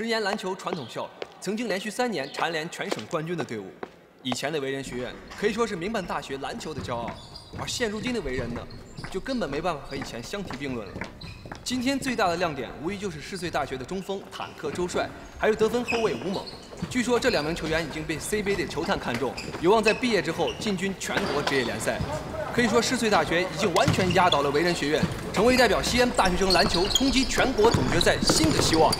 十年篮球传统校，曾经连续三年蝉联全省冠军的队伍。以前的维仁学院可以说是民办大学篮球的骄傲，而现如今的维仁呢，就根本没办法和以前相提并论了。今天最大的亮点无疑就是世穗大学的中锋坦克周帅，还有得分后卫吴猛。据说这两名球员已经被 CBA 的球探看中，有望在毕业之后进军全国职业联赛。可以说世穗大学已经完全压倒了维仁学院，成为代表西安大学生篮球冲击全国总决赛新的希望。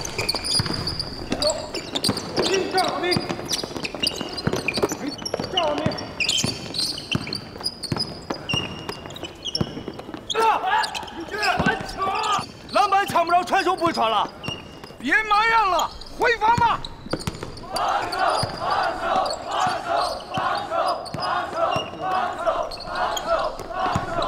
传球不会传了，别埋怨了，回防吧。防守，防守，防守，防守，防守，防守，防守，防守。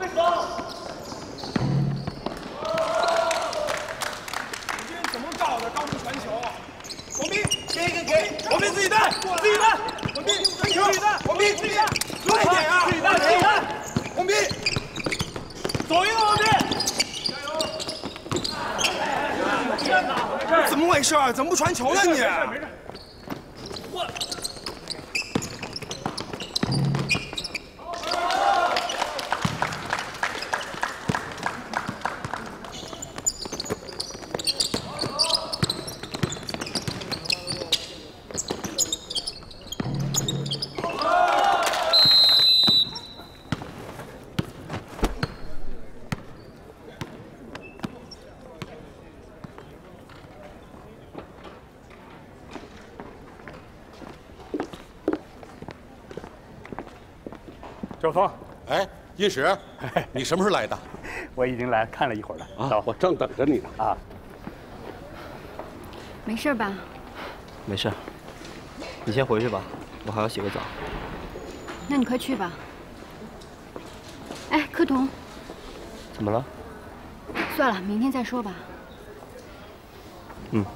备防。你今天怎么照的？刚出传球，王斌，给给给，王斌自己带。自己带，王斌，自己带，王斌，自己带，快点啊！自己带，自己带，王斌，走一个，王斌，加油！怎么回事？怎么不传球呢你？周峰，哎，殷实，你什么时候来的？我已经来看了一会儿了。啊，我正等着你呢。啊，没事吧？没事，你先回去吧，我还要洗个澡。那你快去吧。哎，柯童，怎么了？算了，明天再说吧。嗯。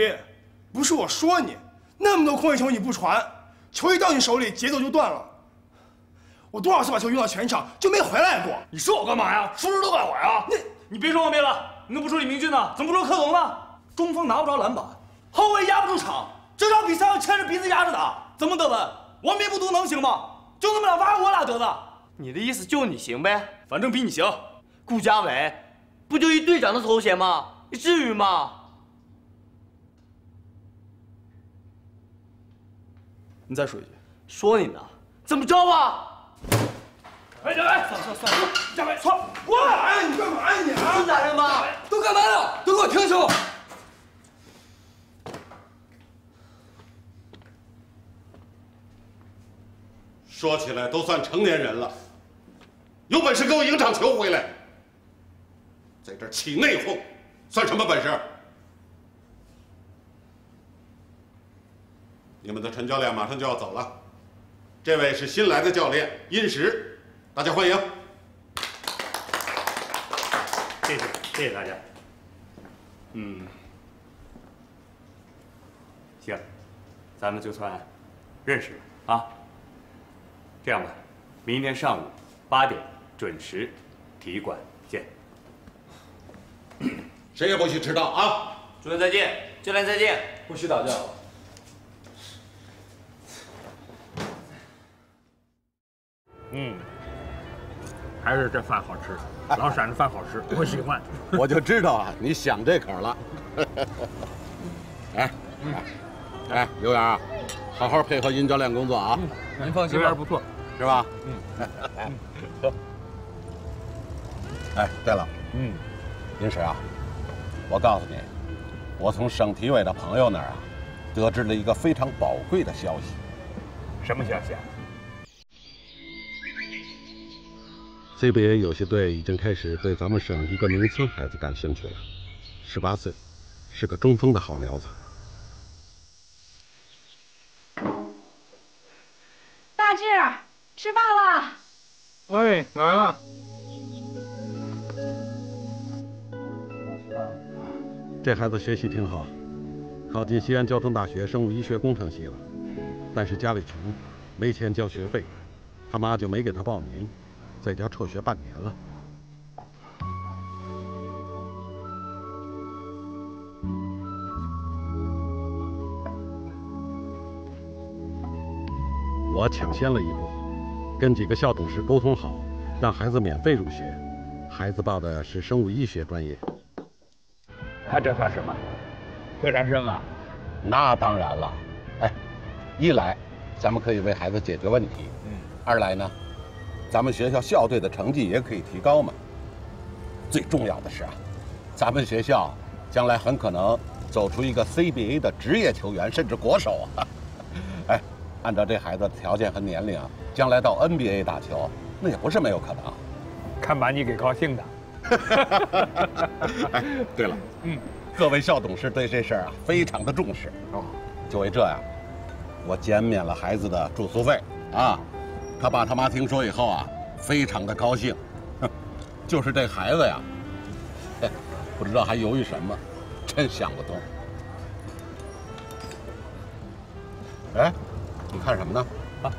斌，不是我说你，那么多空位球你不传，球一到你手里节奏就断了。我多少次把球运到前场就没回来过。你说我干嘛呀？输人都怪我呀？你你别说王斌了，你怎么不说李明俊呢？怎么不说柯总呢？中锋拿不着篮板，后卫压不住场，这场比赛要牵着鼻子压着打，怎么得分？王斌不读能行吗？就那么两发，我俩得的。你的意思就你行呗？反正比你行。顾家伟，不就一队长的头衔吗？你至于吗？你再说一句，说你呢，怎么着吧？哎，嘉伟，算了算了算了，嘉伟，错，干嘛呀？你干嘛呀你啊？是男人吗？都干嘛呢？都给我停手！说起来都算成年人了，有本事给我赢场球回来，在这起内讧，算什么本事？你们的陈教练马上就要走了，这位是新来的教练殷实，大家欢迎。谢谢，谢谢大家。嗯，行，咱们就算认识了啊。这样吧，明天上午八点准时，体育馆见。谁也不许迟到啊！主任再见，教练再见，不许打架。嗯，还是这饭好吃，老陕的饭好吃，我喜欢。我就知道啊，你想这口了。哎，哎，刘洋，好好配合殷教练工作啊。您放心吧，不错，是吧？嗯。哎，对了，嗯，殷实啊，我告诉你，我从省体委的朋友那儿啊，得知了一个非常宝贵的消息。什么消息啊？cba 有些队已经开始对咱们省一个农村孩子感兴趣了。十八岁是个中锋的好苗子。大志吃饭了。喂来了。这孩子学习挺好考进西安交通大学生物医学工程系了。但是家里穷没钱交学费他妈就没给他报名。在家辍学半年了。我抢先了一步，跟几个校董事沟通好，让孩子免费入学。孩子报的是生物医学专业。他这算什么？特长生啊？那当然了。哎，一来，咱们可以为孩子解决问题；嗯，二来呢，咱们学校校队的成绩也可以提高嘛。最重要的是啊，咱们学校将来很可能走出一个 CBA 的职业球员，甚至国手啊。哎。按照这孩子的条件和年龄啊，将来到 NBA 打球，那也不是没有可能。看把你给高兴的。哎，对了，嗯，各位校董事对这事儿啊非常的重视。哦，就为这样，我减免了孩子的住宿费啊。他爸他妈听说以后啊，非常的高兴。就是这孩子呀，不知道还犹豫什么，真想不通。哎。你看什么呢？啊，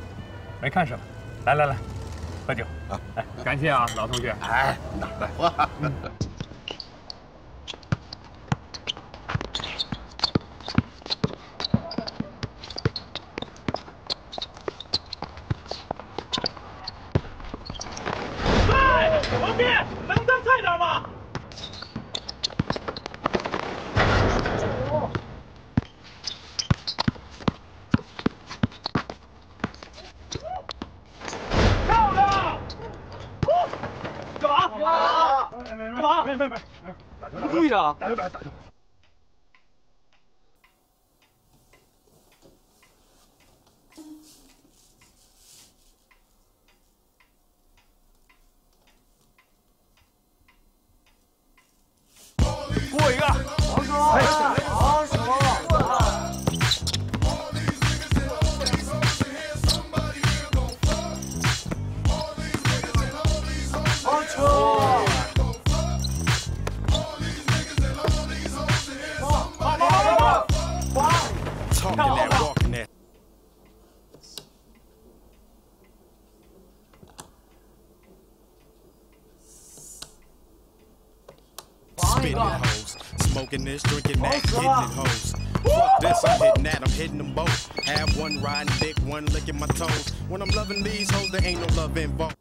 没看什么。来来来，喝酒啊！哎，感谢啊，老同学。哎，来喝。Đã tạo. Smoking this, drinking that, hitting it hoes. Fuck this, I'm hitting that, I'm hitting them both. Have one riding dick, one licking my toes. When I'm loving these hoes, there ain't no love involved.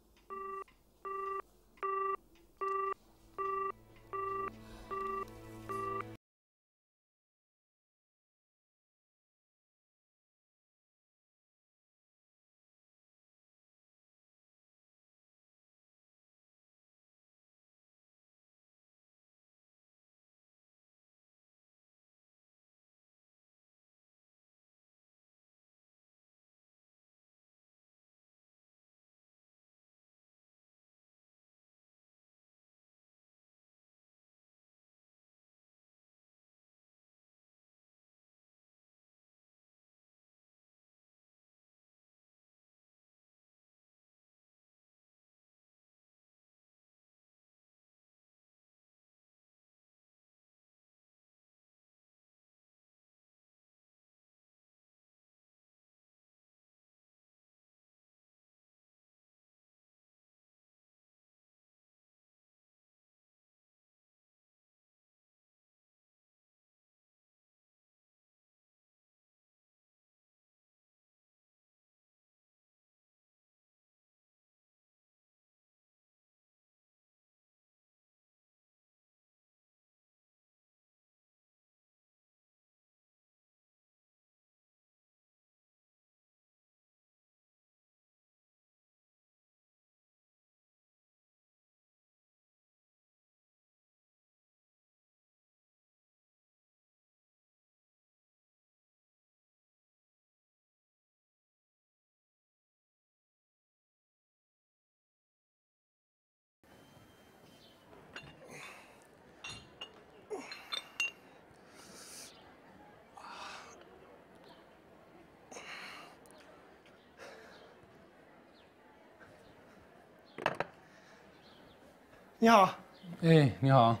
你好，哎，你好，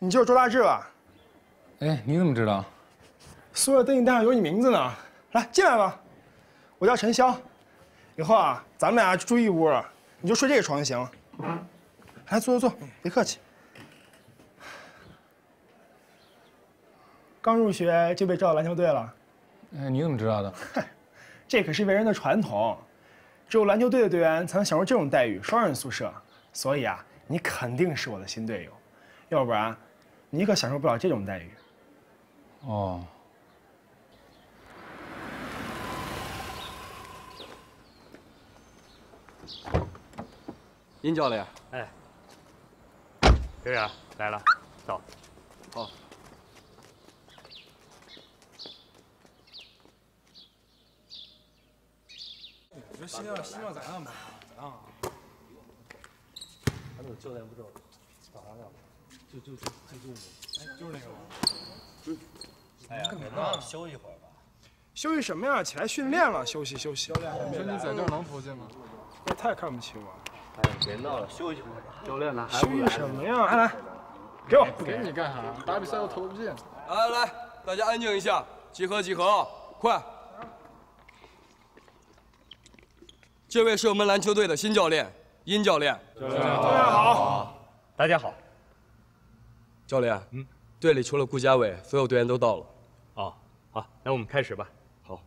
你就是周大志吧？哎，你怎么知道？宿舍登记单上有你名字呢。来，进来吧。我叫陈潇。以后啊，咱们俩住一屋了，你就睡这个床就行。来，坐坐坐，别客气。刚入学就被招到篮球队了。哎，你怎么知道的？这可是为人的传统，只有篮球队的队员才能享受这种待遇——双人宿舍。所以啊，你肯定是我的新队友，要不然，你可享受不了这种待遇。哦。殷教练，哎，刘远来了，走。好。你说希望希望咋样吧，咋样啊。教练不知道咋样，就就就就是那个吗？嗯。哎呀，别闹了，休息会儿吧。休息什么呀？起来训练了，休息休息。教练，你说你在这儿能投进吗？也太看不起我了。哎，别闹了，休息会儿吧。教练呢？休息什么呀？来来，给我。给你干啥？打比赛又投不进。来来来，大家安静一下，集合集合，快！这位是我们篮球队的新教练，殷教练。教练好。大家好。教练，嗯，队里除了顾家伟，所有队员都到了。哦，好，那我们开始吧。好。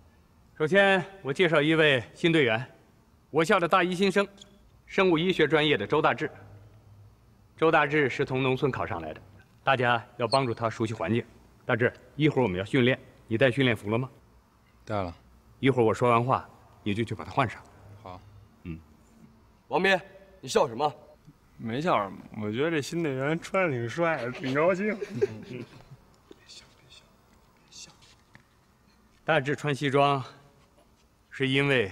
首先，我介绍一位新队员，我校的大一新生，生物医学专业的周大志。周大志是从农村考上来的，大家要帮助他熟悉环境。大志，一会儿我们要训练，你带训练服了吗？带了。一会儿我说完话，你就去把它换上。王斌，你笑什么？没笑什么，我觉得这新队员穿的挺帅，挺高兴。别笑，别笑，别笑。大志穿西装，是因为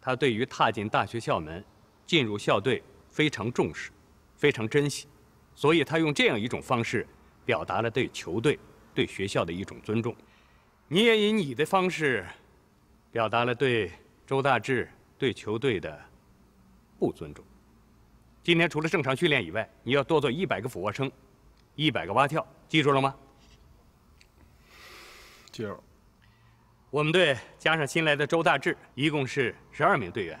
他对于踏进大学校门、进入校队非常重视，非常珍惜，所以他用这样一种方式，表达了对球队、对学校的一种尊重。你也以你的方式，表达了对周大志、对球队的不尊重。今天除了正常训练以外，你要多做一百个俯卧撑，一百个蛙跳，记住了吗？记住。我们队加上新来的周大志，一共是十二名队员。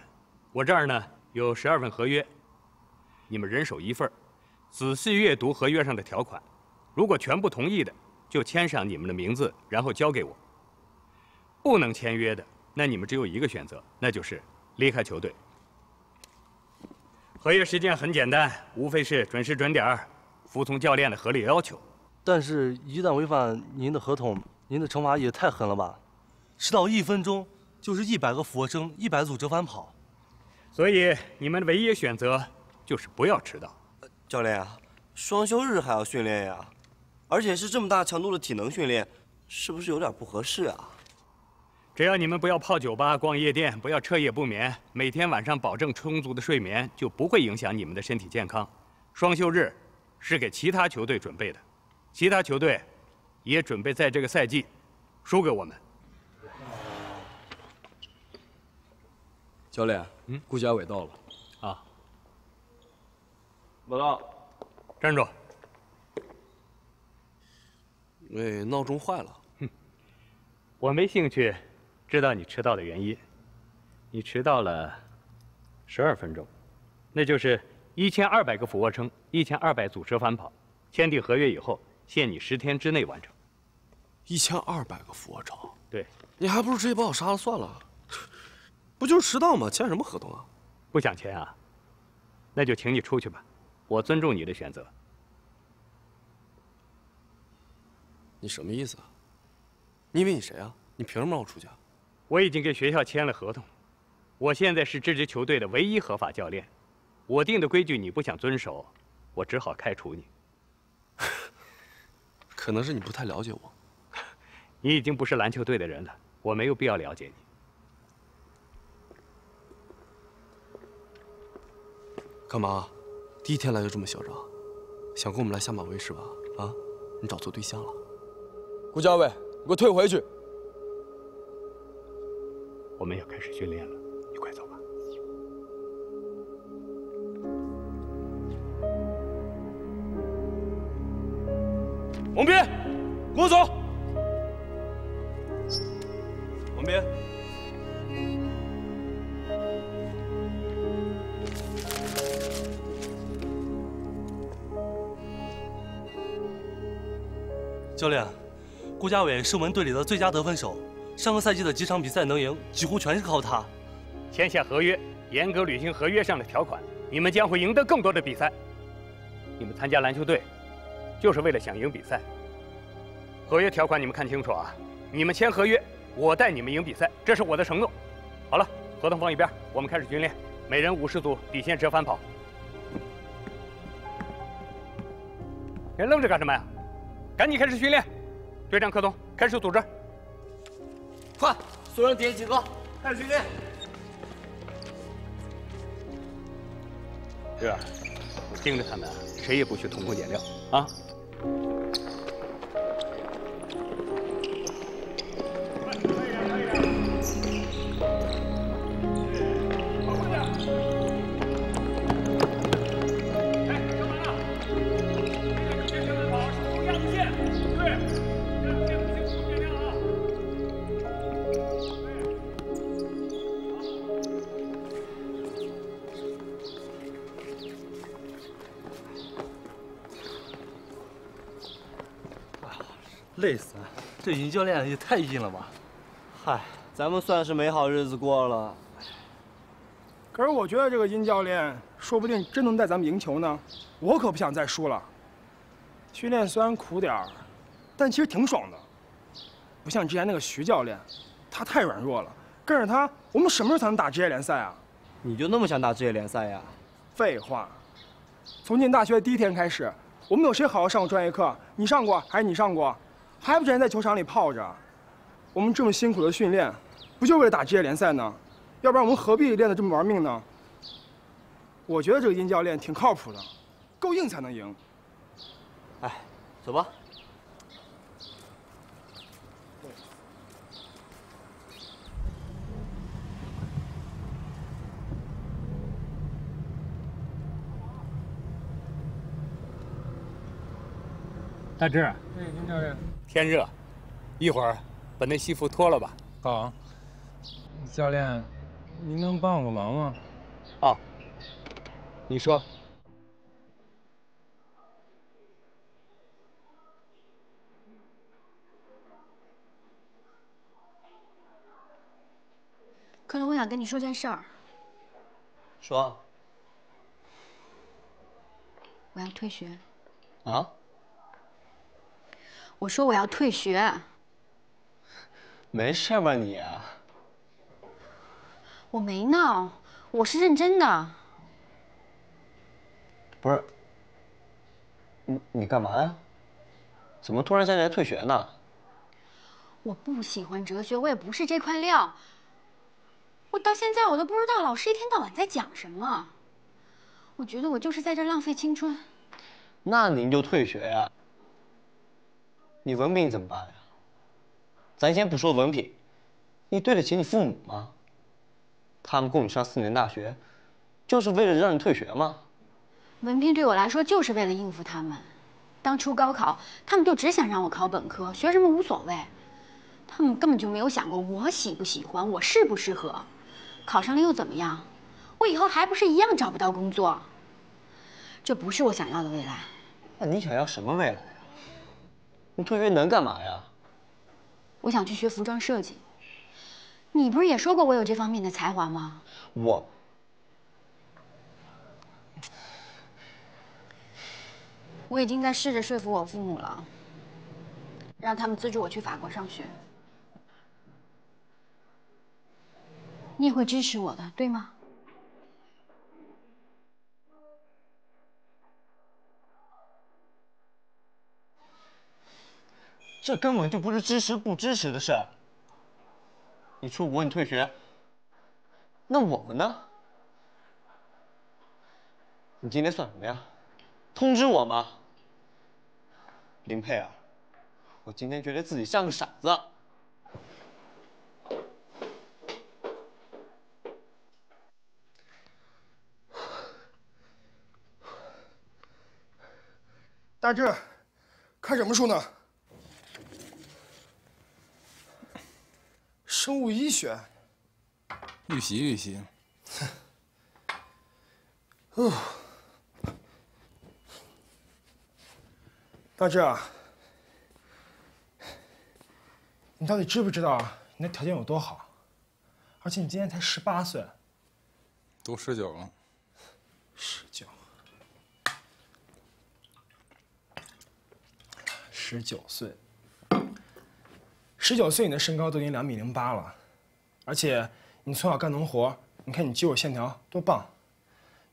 我这儿呢有十二份合约，你们人手一份，仔细阅读合约上的条款，如果全部同意的，就签上你们的名字，然后交给我。不能签约的，那你们只有一个选择，那就是离开球队。合约时间很简单，无非是准时准点服从教练的合理要求。但是，一旦违反您的合同，您的惩罚也太狠了吧？迟到一分钟就是一百个俯卧撑，一百组折返跑。所以，你们的唯一选择就是不要迟到。教练啊，双休日还要训练呀，而且是这么大强度的体能训练，是不是有点不合适啊？只要你们不要泡酒吧、逛夜店，不要彻夜不眠，每天晚上保证充足的睡眠，就不会影响你们的身体健康。双休日是给其他球队准备的，其他球队也准备在这个赛季输给我们。教练，嗯，顾家伟到了。啊，报告。站住。哎，闹钟坏了。哼，我没兴趣。知道你迟到的原因，你迟到了十二分钟，那就是一千二百个俯卧撑，一千二百组折返跑。签订合约以后，限你十天之内完成。一千二百个俯卧撑？对，你还不如直接把我杀了算了。不就是迟到吗？签什么合同啊？不想签啊？那就请你出去吧，我尊重你的选择。你什么意思啊？你以为你谁啊？你凭什么让我出去？我已经跟学校签了合同，我现在是这支球队的唯一合法教练。我定的规矩你不想遵守，我只好开除你。可能是你不太了解我。你已经不是篮球队的人了，我没有必要了解你。干嘛？第一天来就这么嚣张？想跟我们来下马威是吧？啊？你找错对象了。顾家伟，你给我退回去！我们要开始训练了，你快走吧。王斌，跟我走。王斌。教练，顾家伟是我们队里的最佳得分手，上个赛季的几场比赛能赢，几乎全是靠他。签下合约，严格履行合约上的条款，你们将会赢得更多的比赛。你们参加篮球队，就是为了想赢比赛。合约条款你们看清楚啊！你们签合约，我带你们赢比赛，这是我的承诺。好了，合同放一边，我们开始训练，每人五十组底线折返跑。别愣着干什么呀？赶紧开始训练！队长柯东，开始组织。快，所有人底线集合，开始训练。这儿，我盯着他们，谁也不许偷工减料啊！累死了，这尹教练也太硬了吧！嗨，咱们算是没好日子过了。可是我觉得这个殷教练说不定真能带咱们赢球呢。我可不想再输了。训练虽然苦点儿，但其实挺爽的。不像之前那个徐教练，他太软弱了。跟着他，我们什么时候才能打职业联赛啊？你就那么想打职业联赛呀？废话。从进大学第一天开始，我们有谁好好上过专业课？你上过还是你上过？还不整天在球场里泡着？我们这么辛苦的训练，不就为了打职业联赛呢？要不然我们何必练得这么玩命呢？我觉得这个殷教练挺靠谱的，够硬才能赢。哎，走吧。大志，哎，殷教练，天热，一会儿把那西服脱了吧。好。教练，您能帮我个忙吗？哦，你说。可能我想跟你说件事儿。说。我要退学。啊？我说我要退学。没事吧你？我没闹，我是认真的。不是，你你干嘛呀？怎么突然想起来退学呢？我不喜欢哲学，我也不是这块料。我到现在我都不知道老师一天到晚在讲什么。我觉得我就是在这浪费青春。那您就退学呀？你文凭怎么办呀？咱先不说文凭，你对得起你父母吗？他们供你上四年大学，就是为了让你退学吗？文凭对我来说就是为了应付他们。当初高考，他们就只想让我考本科，学什么无所谓。他们根本就没有想过我喜不喜欢，我适不适合。考上了又怎么样？我以后还不是一样找不到工作。这不是我想要的未来。那你想要什么未来呀？你退学能干嘛呀？我想去学服装设计。你不是也说过我有这方面的才华吗？我，我已经在试着说服我父母了，让他们资助我去法国上学。你也会支持我的，对吗？这根本就不是支持不支持的事。你出国，你退学，那我们呢？你今天算什么呀？通知我吗？林佩儿，我今天觉得自己像个傻子。大志，看什么书呢？生物医学。预习预习。哦，大志啊，你到底知不知道你的条件有多好？而且你今年才十八岁。都十九了。十九。十九岁。十九岁，你的身高都已经两米零八了，而且你从小干农活，你看你肌肉线条多棒，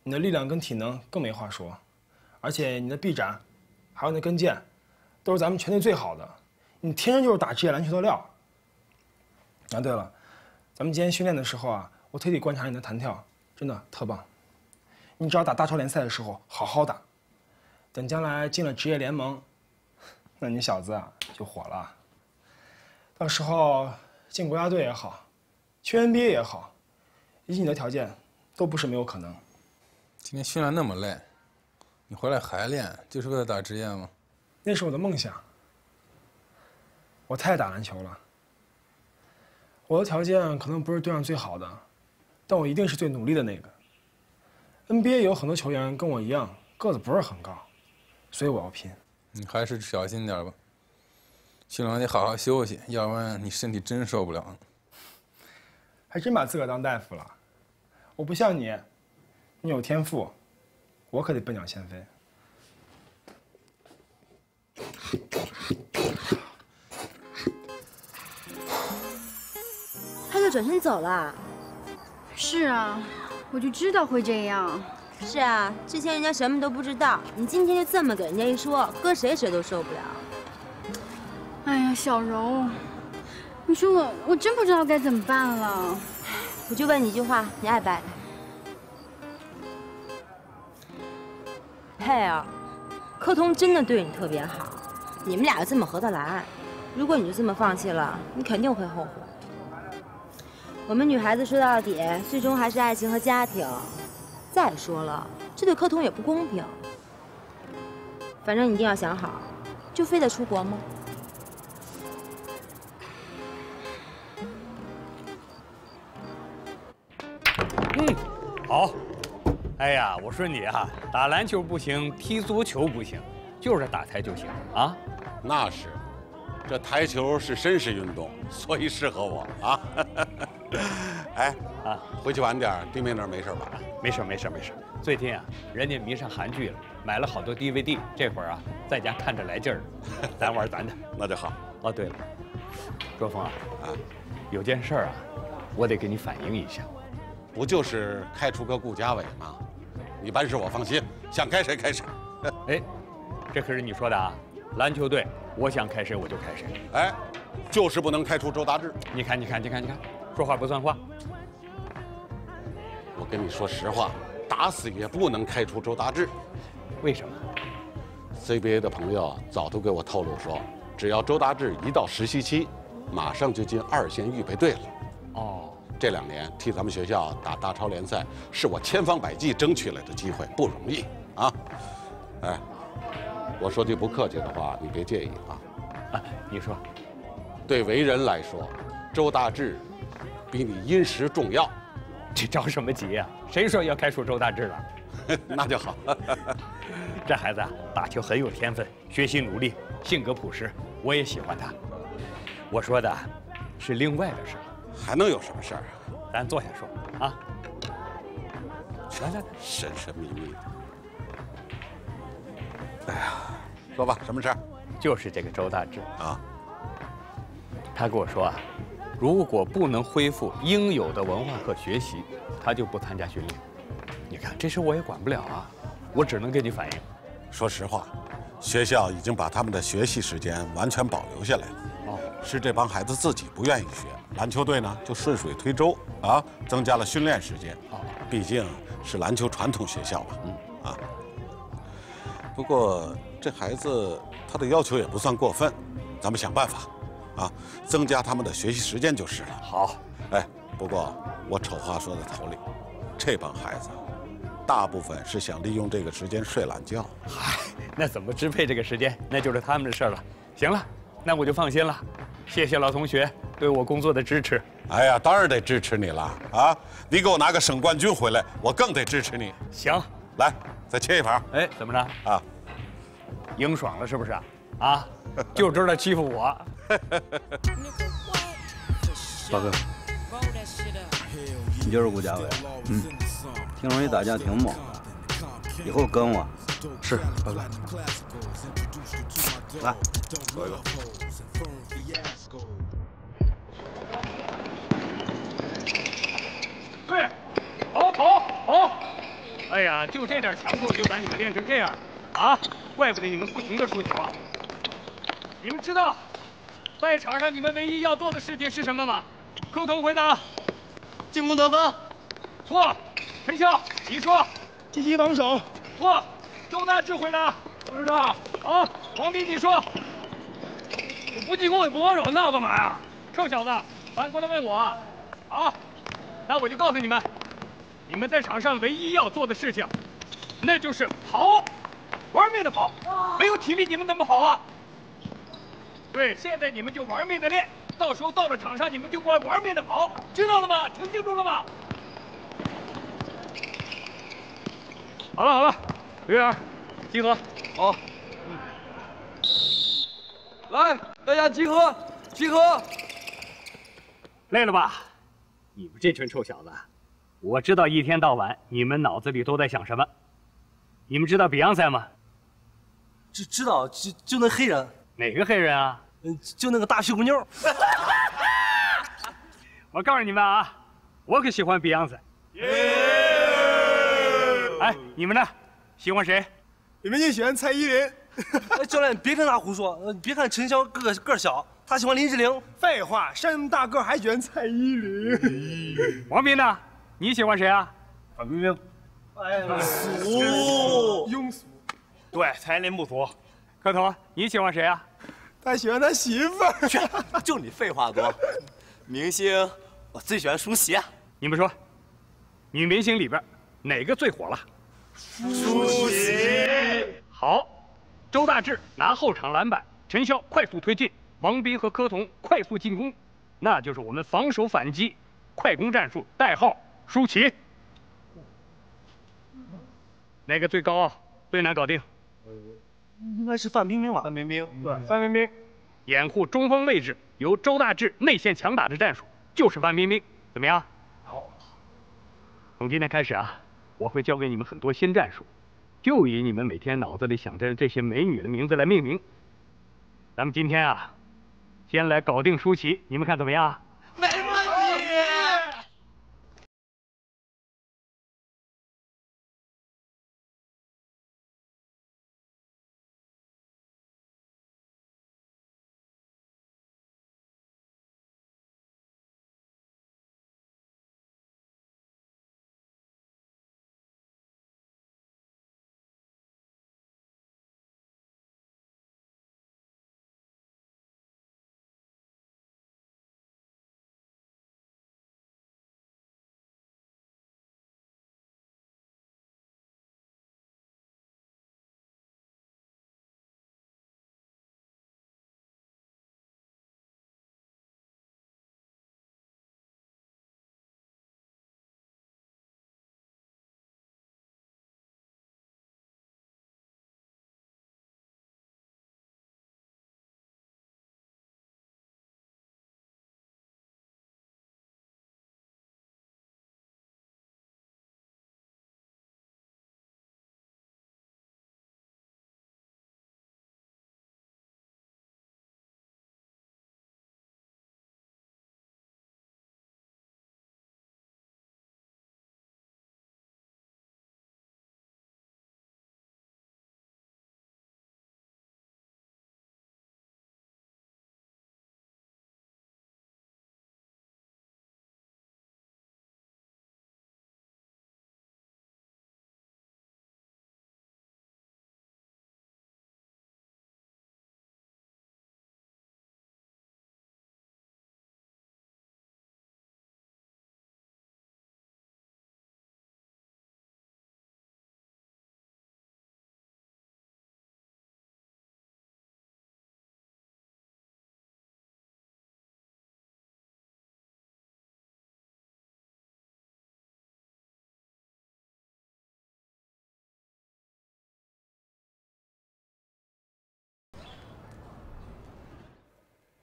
你的力量跟体能更没话说，而且你的臂展，还有那跟腱，都是咱们全队最好的，你天生就是打职业篮球的料。啊，对了，咱们今天训练的时候啊，我特地观察你的弹跳，真的特棒。你只要打大超联赛的时候好好打，等将来进了职业联盟，那你小子啊就火了。到时候进国家队也好，去 NBA 也好，以你的条件，都不是没有可能。今天训练那么累，你回来还练，就是为了打职业吗？那是我的梦想。我太爱打篮球了。我的条件可能不是队上最好的，但我一定是最努力的那个。NBA 有很多球员跟我一样，个子不是很高，所以我要拼。你还是小心点吧。训练完得好好休息，要不然你身体真受不了。还真把自个儿当大夫了。我不像你，你有天赋，我可得笨鸟先飞。他就转身走了。是啊，我就知道会这样。是啊，之前人家什么都不知道，你今天就这么给人家一说，搁谁谁都受不了。哎呀，小柔，你说我我真不知道该怎么办了。我就问你一句话，你爱不爱他？佩儿，柯通真的对你特别好，你们俩又这么合得来，如果你就这么放弃了，你肯定会后悔。我们女孩子说到底，最终还是爱情和家庭。再说了，这对柯通也不公平。反正你一定要想好，就非得出国吗？好。哎呀，我说你啊，打篮球不行，踢足球不行，就是打台球行啊。那是，这台球是绅士运动，所以适合我啊。哎啊，回去晚点，弟妹那儿没事吧？没事没事没事。最近啊，人家迷上韩剧了，买了好多 DVD，这会儿啊，在家看着来劲儿。咱玩咱的，那就好。哦，对了，卓峰啊，啊，有件事啊，我得给你反映一下。不就是开除个顾家伟吗？你办事我放心，想开谁开谁。哎，这可是你说的啊！篮球队，我想开谁我就开谁。哎，就是不能开除周大志。你看，你看，你看，你看，说话不算话。我跟你说实话，打死也不能开除周大志。为什么？CBA 的朋友早都给我透露说，只要周大志一到实习期，马上就进二线预备队了。哦。这两年替咱们学校打大超联赛，是我千方百计争取来的机会，不容易啊！哎，我说句不客气的话，你别介意啊。啊，你说，对为人来说，周大志比你殷实重要。这着什么急呀？谁说要开除周大志了？那就好。这孩子啊，打球很有天分，学习努力，性格朴实，我也喜欢他。我说的是另外的事。还能有什么事儿啊？咱坐下说啊。来来来，神神秘秘的。哎呀，说吧，什么事儿？就是这个周大志啊。他跟我说啊，如果不能恢复应有的文化课学习，他就不参加训练。你看，这事我也管不了啊，我只能给你反映。说实话，学校已经把他们的学习时间完全保留下来了。哦，是这帮孩子自己不愿意学。篮球队呢，就顺水推舟啊，增加了训练时间。哦，毕竟是篮球传统学校嘛。嗯啊。不过这孩子他的要求也不算过分，咱们想办法，啊，增加他们的学习时间就是了。好。哎，不过我丑话说在头里，这帮孩子，大部分是想利用这个时间睡懒觉。嗨，那怎么支配这个时间，那就是他们的事儿了。行了，那我就放心了。谢谢老同学对我工作的支持哎呀，当然得支持你了啊！你给我拿个省冠军回来，我更得支持你。行，来，再切一盘。哎，怎么着？啊，赢爽了是不是？啊，就知道欺负我。大哥，你就是顾家伟。嗯，听说你打架挺猛的，以后跟我。是，大哥。来，走一个。对，跑跑跑！哎呀，就这点强度就把你们练成这样，啊，怪不得你们不停的输球啊！你们知道，赛场上你们唯一要做的事情是什么吗？扣头回答。进攻得分。错。陈潇，你说。积极防守。错。周大志回答。不知道。啊，王斌你说。我不进攻也不防守，闹干嘛呀？臭小子，反过来问我。好，那我就告诉你们，你们在场上唯一要做的事情，那就是跑，玩命的跑。没有体力你们怎么跑啊？对，现在你们就玩命的练，到时候到了场上你们就该玩命的跑，知道了吗？听清楚了吗？好了好了，刘源，集合。好。来，大家集合，集合。累了吧？你们这群臭小子，我知道一天到晚你们脑子里都在想什么。你们知道比昂塞吗？知知道，就就那黑人。哪个黑人啊？嗯，就那个大屁股妞。我告诉你们啊，我可喜欢比昂塞。哎，你们呢？喜欢谁？你们就喜欢蔡依林。哎，教练，别听他胡说。你别看陈潇个个个小，他喜欢林志玲。废话，山大个还喜欢蔡依林。王斌呢？你喜欢谁啊？范冰冰。哎，俗，庸俗。对，蔡依林不俗。磕头，你喜欢谁啊？他喜欢他媳妇儿。去，就你废话多。明星，我最喜欢舒淇。你们说，女明星里边哪个最火了？舒淇。好。周大志拿后场篮板，陈潇快速推进，王斌和柯彤快速进攻，那就是我们防守反击快攻战术，代号舒淇。哪个最高最难搞定？应该是范冰冰吧？范冰冰，对，范冰冰。掩护中锋位置由周大志内线强打的战术就是范冰冰，怎么样？好。从今天开始啊，我会教给你们很多新战术。就以你们每天脑子里想着这些美女的名字来命名。咱们今天啊，先来搞定舒淇，你们看怎么样？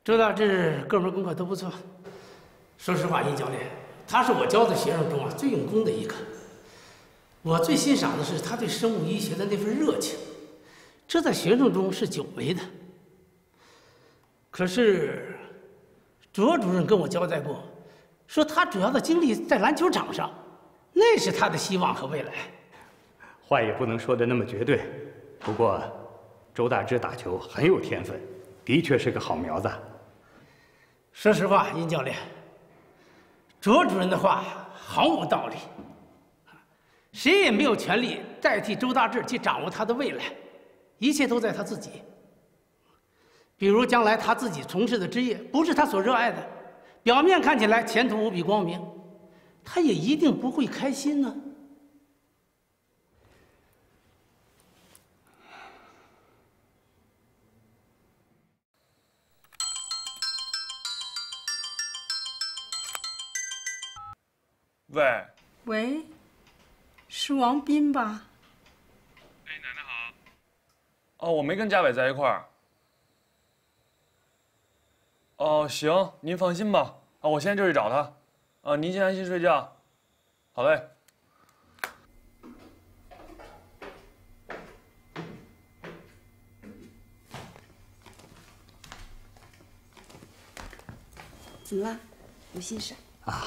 周大志各门功课都不错。说实话，殷教练，他是我教的学生中啊最用功的一个。我最欣赏的是他对生物医学的那份热情，这在学生中是久违的。可是，卓主任跟我交代过，说他主要的精力在篮球场上，那是他的希望和未来。话也不能说的那么绝对，不过，周大志打球很有天分，的确是个好苗子。说实话，殷教练，卓主任的话毫无道理。谁也没有权利代替周大志去掌握他的未来，一切都在他自己。比如将来他自己从事的职业不是他所热爱的，表面看起来前途无比光明，他也一定不会开心呢。喂，喂，是王斌吧？哎，奶奶好。哦，我没跟佳伟在一块儿。哦，行，您放心吧。啊，我现在就去找他。啊，您先安心睡觉。好嘞。怎么了？有心事？啊，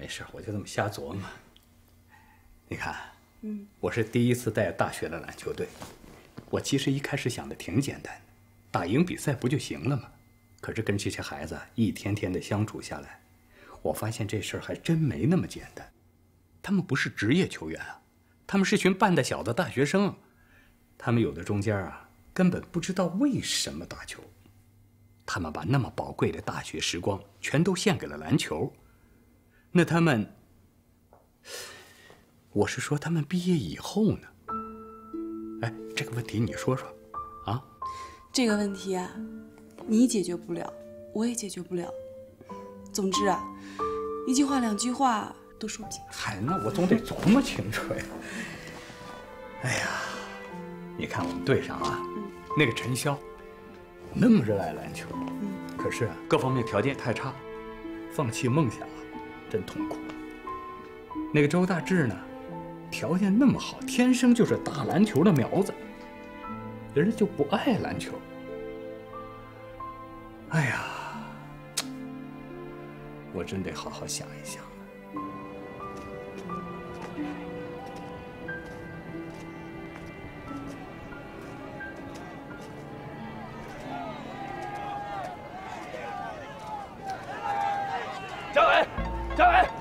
没事，我就这么瞎琢磨。你看，嗯，我是第一次带大学的篮球队。我其实一开始想的挺简单，打赢比赛不就行了吗？可是跟这些孩子一天天的相处下来，我发现这事儿还真没那么简单。他们不是职业球员啊，他们是群半大小的大学生。他们有的中间啊，根本不知道为什么打球。他们把那么宝贵的大学时光全都献给了篮球。那他们，我是说他们毕业以后呢？哎，这个问题你说说，啊？这个问题啊，你解决不了，我也解决不了。总之啊，一句话两句话都说不清。嗨，那我总得琢磨清楚呀。哎呀，你看我们队上啊，那个陈潇，那么热爱篮球，可是啊，各方面条件太差，放弃梦想啊，真痛苦。那个周大志呢，条件那么好，天生就是打篮球的苗子，人家就不爱篮球。哎呀，我真得好好想一想。嘉伟。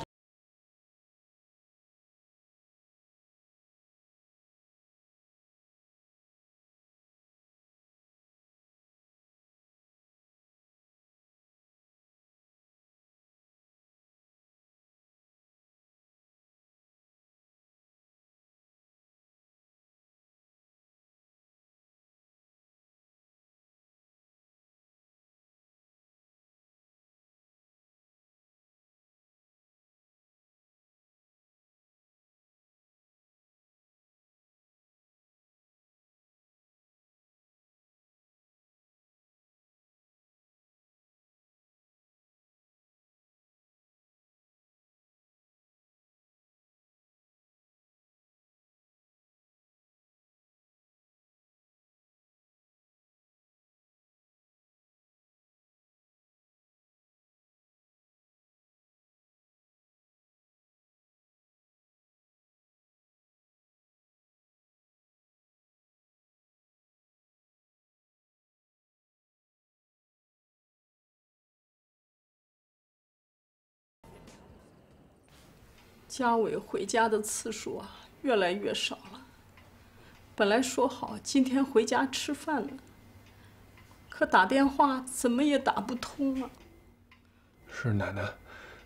嘉伟回家的次数啊，越来越少了。本来说好今天回家吃饭的，可打电话怎么也打不通啊。是奶奶，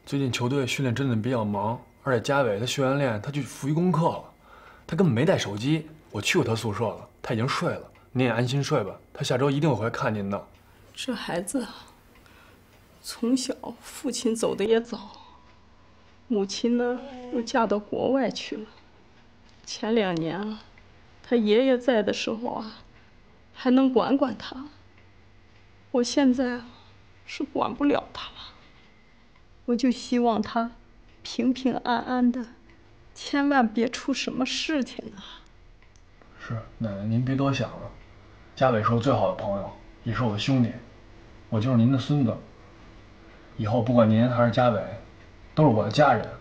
最近球队训练真的比较忙，而且嘉伟他训完练他去复习功课了，他根本没带手机。我去过他宿舍了，他已经睡了，您也安心睡吧，他下周一定会回来看您的。这孩子啊，从小父亲走的也早。母亲呢，又嫁到国外去了。前两年啊，他爷爷在的时候啊，还能管管他。我现在是管不了他了。我就希望他平平安安的，千万别出什么事情啊！是奶奶，您别多想了。嘉伟是我最好的朋友，也是我的兄弟，我就是您的孙子。以后不管您还是嘉伟，都是我的家人。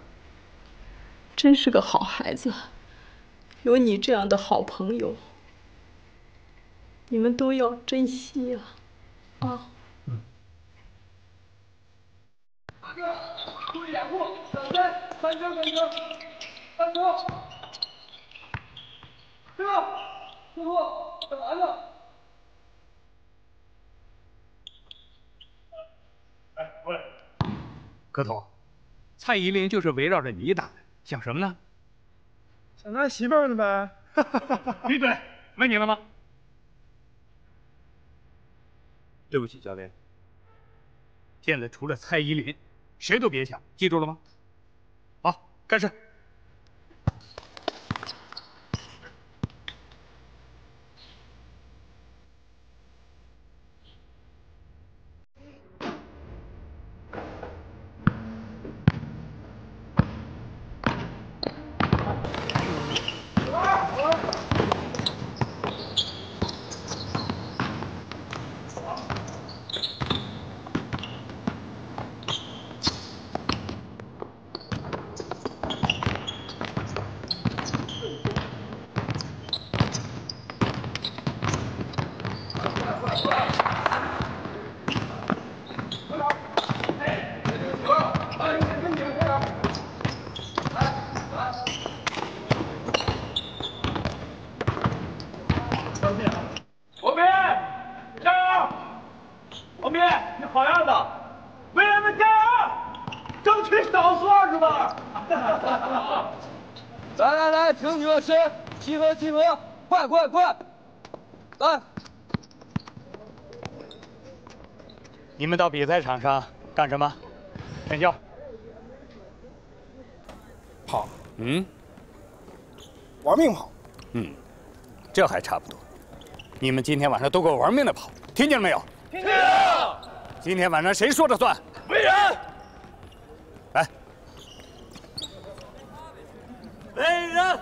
真是个好孩子，有你这样的好朋友，你们都要珍惜啊！啊。大哥，注意掩护，小心，翻车，翻车，翻车！师傅，师傅，干嘛呢？哎，过来。柯总，蔡依林就是围绕着你打的，想什么呢？想他媳妇儿呢呗。闭嘴！问你了吗？对不起，教练。现在除了蔡依林，谁都别想，记住了吗？好，开始。王斌，加油！王斌，你好样的！为人们加油，争取少输二十分。来来来，挺起身，集合集合，快快快！来，你们到比赛场上干什么？天骄。跑。嗯。玩命跑。嗯，这还差不多。你们今天晚上都给我玩命的跑，听见了没有？听见了。今天晚上谁说了算？为人。来。为人。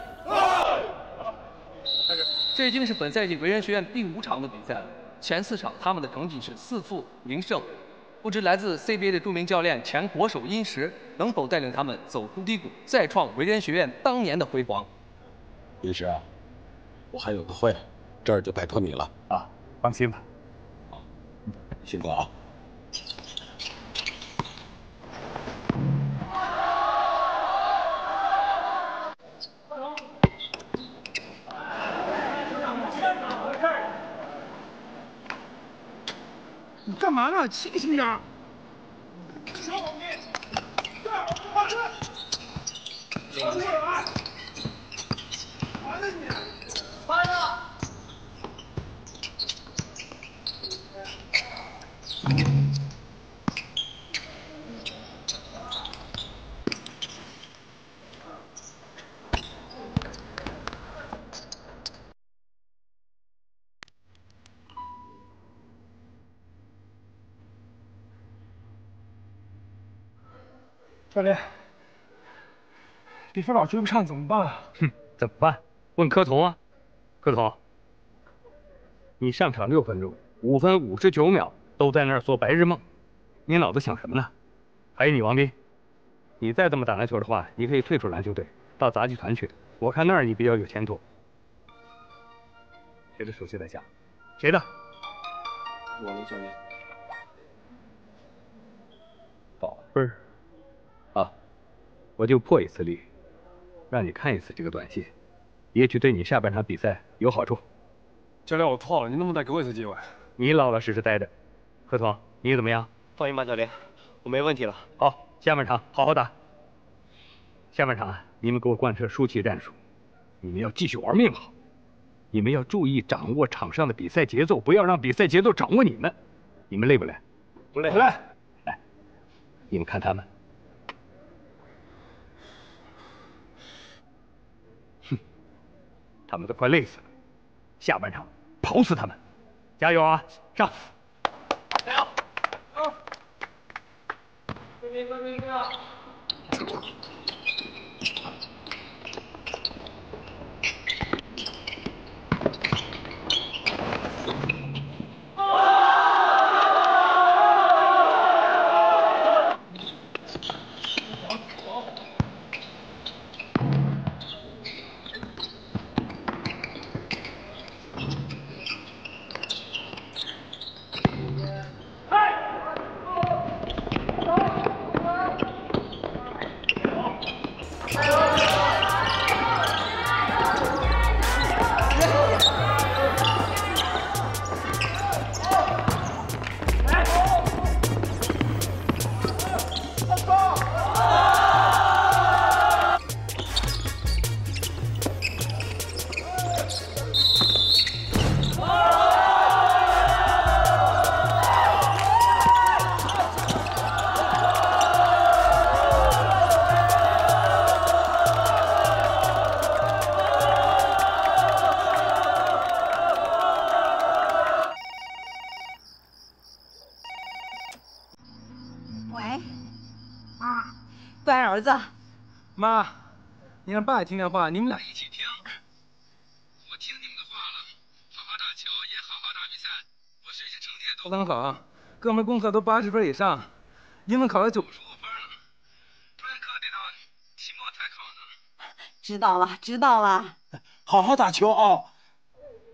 这已经是本赛季维人学院第五场的比赛了。前四场他们的成绩是四负零胜，不知来自 CBA 的著名教练前国手殷实能否带领他们走出低谷，再创维人学院当年的辉煌。殷实啊，我还有个会，这儿就拜托你了。啊，放心吧。好辛苦啊。你干嘛呢？清醒点。传过来！完了你！翻了！教练，比分老追不上怎么办啊？哼，怎么办？问柯彤啊。柯彤，你上场六分钟，五分五十九秒都在那儿做白日梦，你脑子想什么呢？还有你王斌，你再这么打篮球的话，你可以退出篮球队，到杂技团去，我看那儿你比较有前途。谁的手机在下？谁的？我的教练。宝贝儿。啊，我就破一次例，让你看一次这个短信，也许对你下半场比赛有好处。教练，我错了，您能不能再给我一次机会？你老老实实待着。何彤，你怎么样？放心吧，教练，我没问题了。好，下半场好好打。下半场你们给我贯彻输气战术，你们要继续玩命跑，你们要注意掌握场上的比赛节奏，不要让比赛节奏掌握你们。你们累不累？不累。不累。来，你们看他们。他们都快累死了。下半场跑死他们。加油啊上。加油。让爸也听电话，你们俩一起听。我听你们的话了，好好打球，也好好打比赛。我学习成绩也都很好，各门功课都八十分以上，英文考了九十五分了，专业课得到期末才考呢。知道了，知道了。好好打球啊！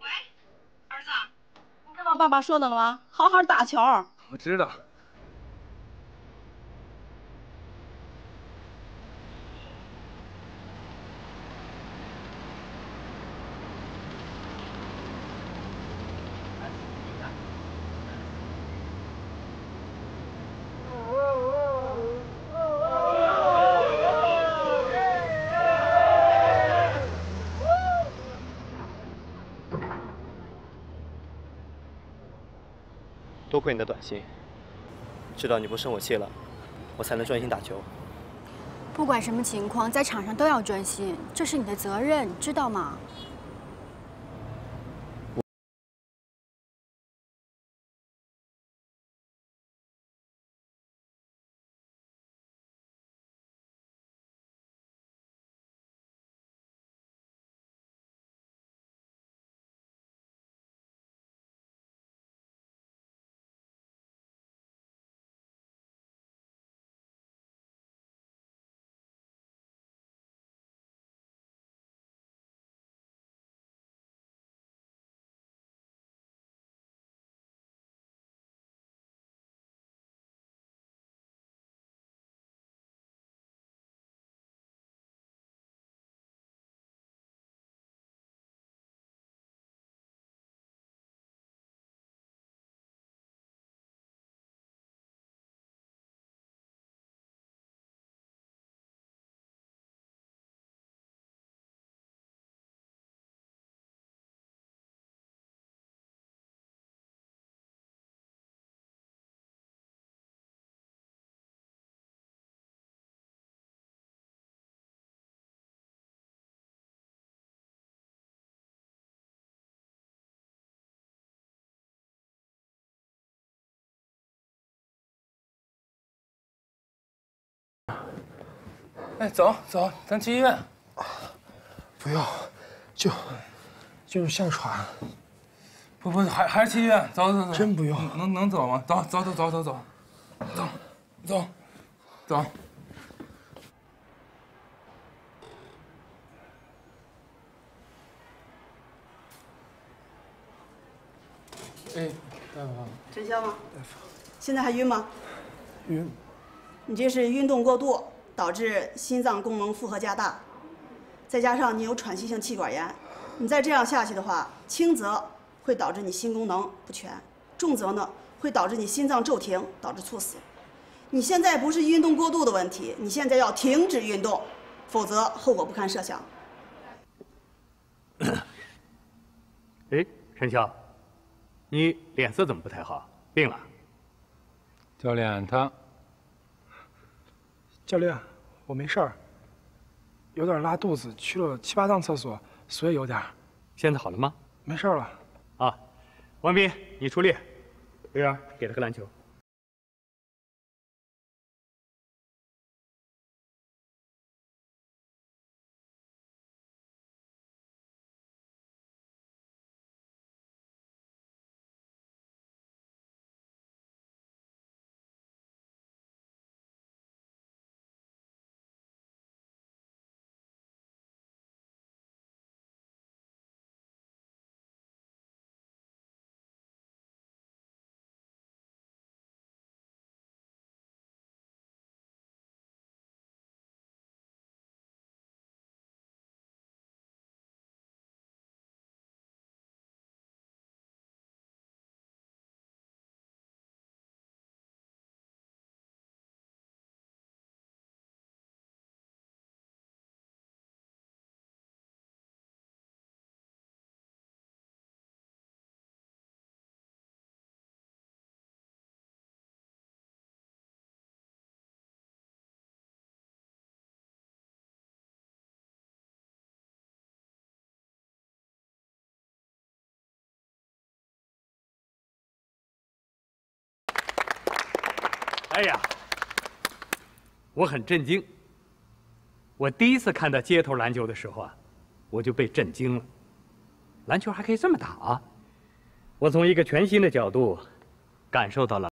喂，儿子，你看到爸爸说的了吗？好好打球。我知道。回你的短信，知道你不生我气了，我才能专心打球。不管什么情况，在场上都要专心，这是你的责任，知道吗？哎，走走，咱去医院。不要，就就是哮喘。不不，还还是去医院。走走走。真不用。能能走吗？走走走走走走，走走走。哎，大夫。陈潇吗？大夫。现在还晕吗？晕。你这是运动过度。导致心脏功能负荷加大，再加上你有喘息性气管炎，你再这样下去的话，轻则会导致你心功能不全，重则呢会导致你心脏骤停，导致猝死。你现在不是运动过度的问题，你现在要停止运动，否则后果不堪设想。哎，陈潇，你脸色怎么不太好？病了？教练他。教练，我没事儿，有点拉肚子，去了七八趟厕所，所以有点。现在好了吗？没事了。啊，王斌，你出力，刘源给他个篮球。哎呀，我很震惊。我第一次看到街头篮球的时候啊，我就被震惊了。篮球还可以这么打啊！我从一个全新的角度感受到了。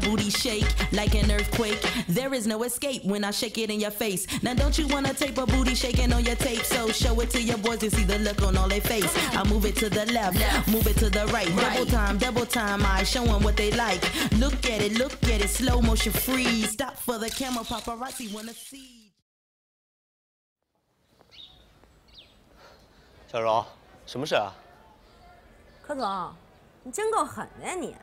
booty shake like an earthquake. There is no escape when I shake it in your face. Now don't you wanna tape a booty shaking on your tape? So show it to your boys to see the look on all their face. I move it to the left, move it to the right. Double time, double time. I show 'em what they like. Look at it, look at it, slow motion freeze. Stop for the camera, paparazzi wanna see. 小柔，什么事啊？柯总，你真够狠的呀你！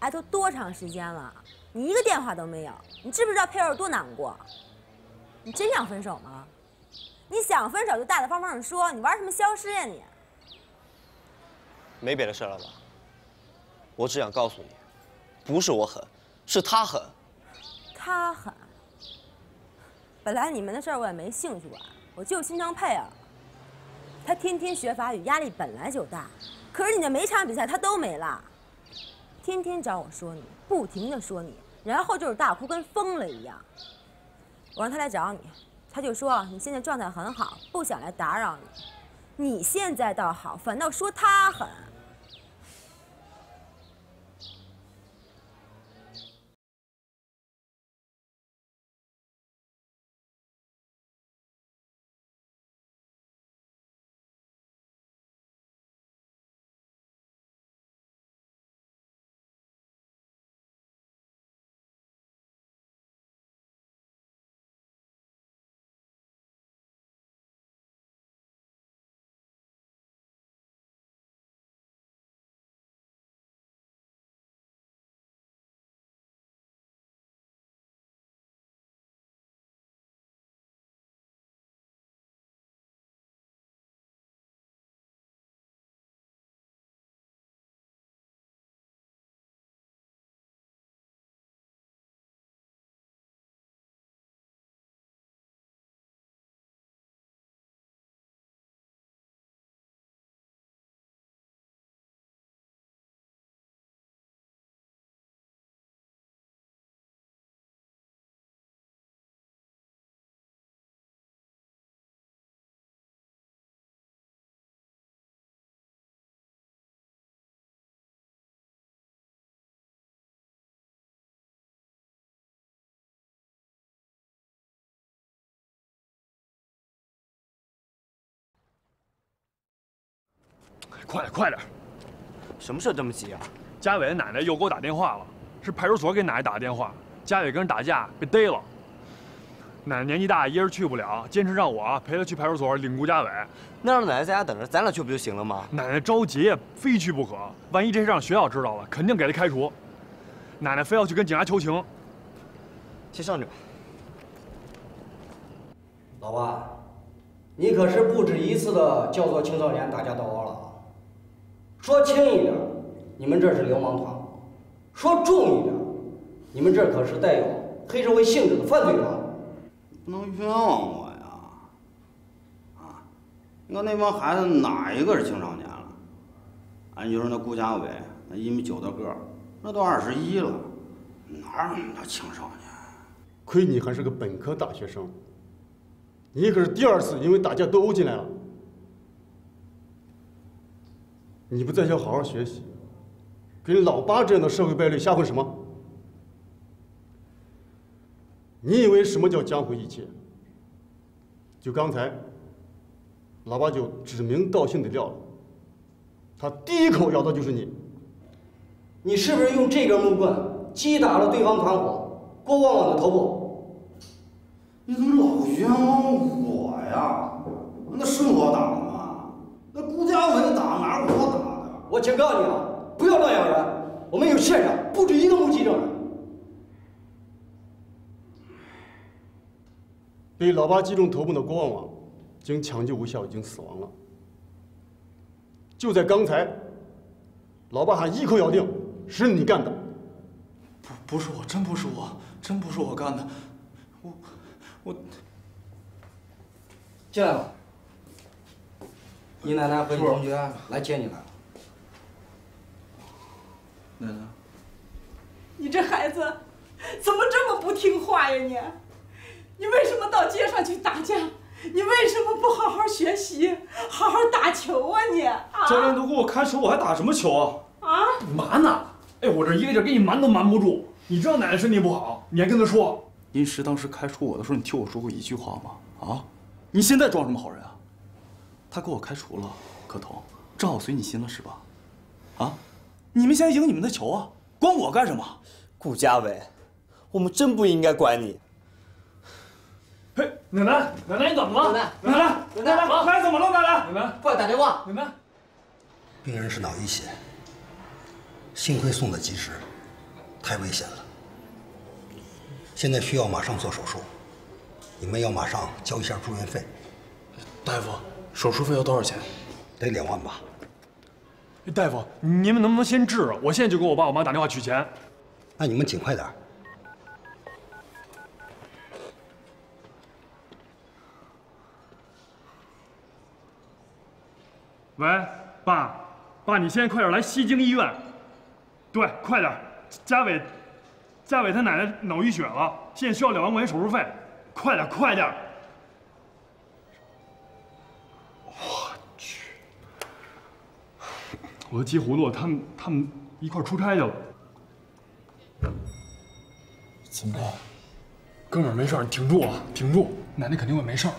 哎，都多长时间了，你一个电话都没有，你知不知道佩儿有多难过？你真想分手吗？你想分手就大大方方的说，你玩什么消失呀你？没别的事了吧？我只想告诉你，不是我狠，是他狠。他狠。本来你们的事儿我也没兴趣管，我就心疼佩儿。他天天学法语，压力本来就大，可是你的每场比赛他都没落，天天找我说你，不停的说你，然后就是大哭，跟疯了一样。我让他来找你，他就说你现在状态很好，不想来打扰你。你现在倒好，反倒说他狠。快点，快点！什么事这么急啊？家伟的奶奶又给我打电话了，是派出所给奶奶打的电话。家伟跟人打架被逮了，奶奶年纪大，一人去不了，坚持让我陪她去派出所领顾家伟。那让奶奶在家等着，咱俩去不就行了吗？奶奶着急，非去不可。万一这事让学校知道了，肯定给她开除。奶奶非要去跟警察求情。先上去吧。老爸，你可是不止一次的教唆青少年打架斗殴了啊！说轻一点，你们这是流氓团；说重一点，你们这可是带有黑社会性质的犯罪团。不能冤枉我呀！啊，你看那帮孩子哪一个是青少年了？俺就说那顾家伟，那一米九的个儿，那都二十一了，哪有那么多青少年？亏你还是个本科大学生，你可是第二次因为打架斗殴进来了。你不在校好好学习，跟老八这样的社会败类瞎混什么？你以为什么叫江湖义气？就刚才，老八就指名道姓的撂了，他第一口咬的就是你。你是不是用这根木棍击打了对方团伙郭旺旺的头部？你怎么老冤枉我呀？那是我打的吗？那顾家伟打哪是我？我警告你啊，不要乱咬人！我们有现场不止一个目击证人。被老八击中头部的郭旺旺，经抢救无效已经死亡了。就在刚才，老八还一口咬定是你干的。不，不是我，真不是我，真不是我干的。我，我，进来吧。你奶奶和你同学来接你来了。奶奶，你这孩子怎么这么不听话呀你？你为什么到街上去打架？你为什么不好好学习，好好打球啊你？啊！教练都给我开除，我还打什么球啊？啊！瞒呢？哎，我这一个劲给你瞒都瞒不住。你知道奶奶身体不好，你还跟她说？殷实当时开除我的时候，你听我说过一句话吗？啊？你现在装什么好人啊？他给我开除了，可彤，正好随你心了是吧？啊？你们先赢你们的球啊，管我干什么？顾家伟，我们真不应该管你。嘿，奶奶，奶奶你怎么了？奶奶，奶奶，奶奶，奶奶怎么了？奶奶，奶奶，快打电话！奶奶，病人是脑溢血，幸亏送的及时，太危险了。现在需要马上做手术，你们要马上交一下住院费。大夫，手术费要多少钱？得两万吧。大夫，你们能不能先治？我现在就给我爸我妈打电话取钱。那你们尽快点。喂，爸，爸，你现在快点来西京医院。对，快点，家伟，家伟他奶奶脑溢血了，现在需要两万块钱手术费，快点，快点。我去，我都急糊涂了，他们他们一块出差去了。怎么办？哥们儿，没事，你挺住啊，挺住，奶奶肯定会没事的。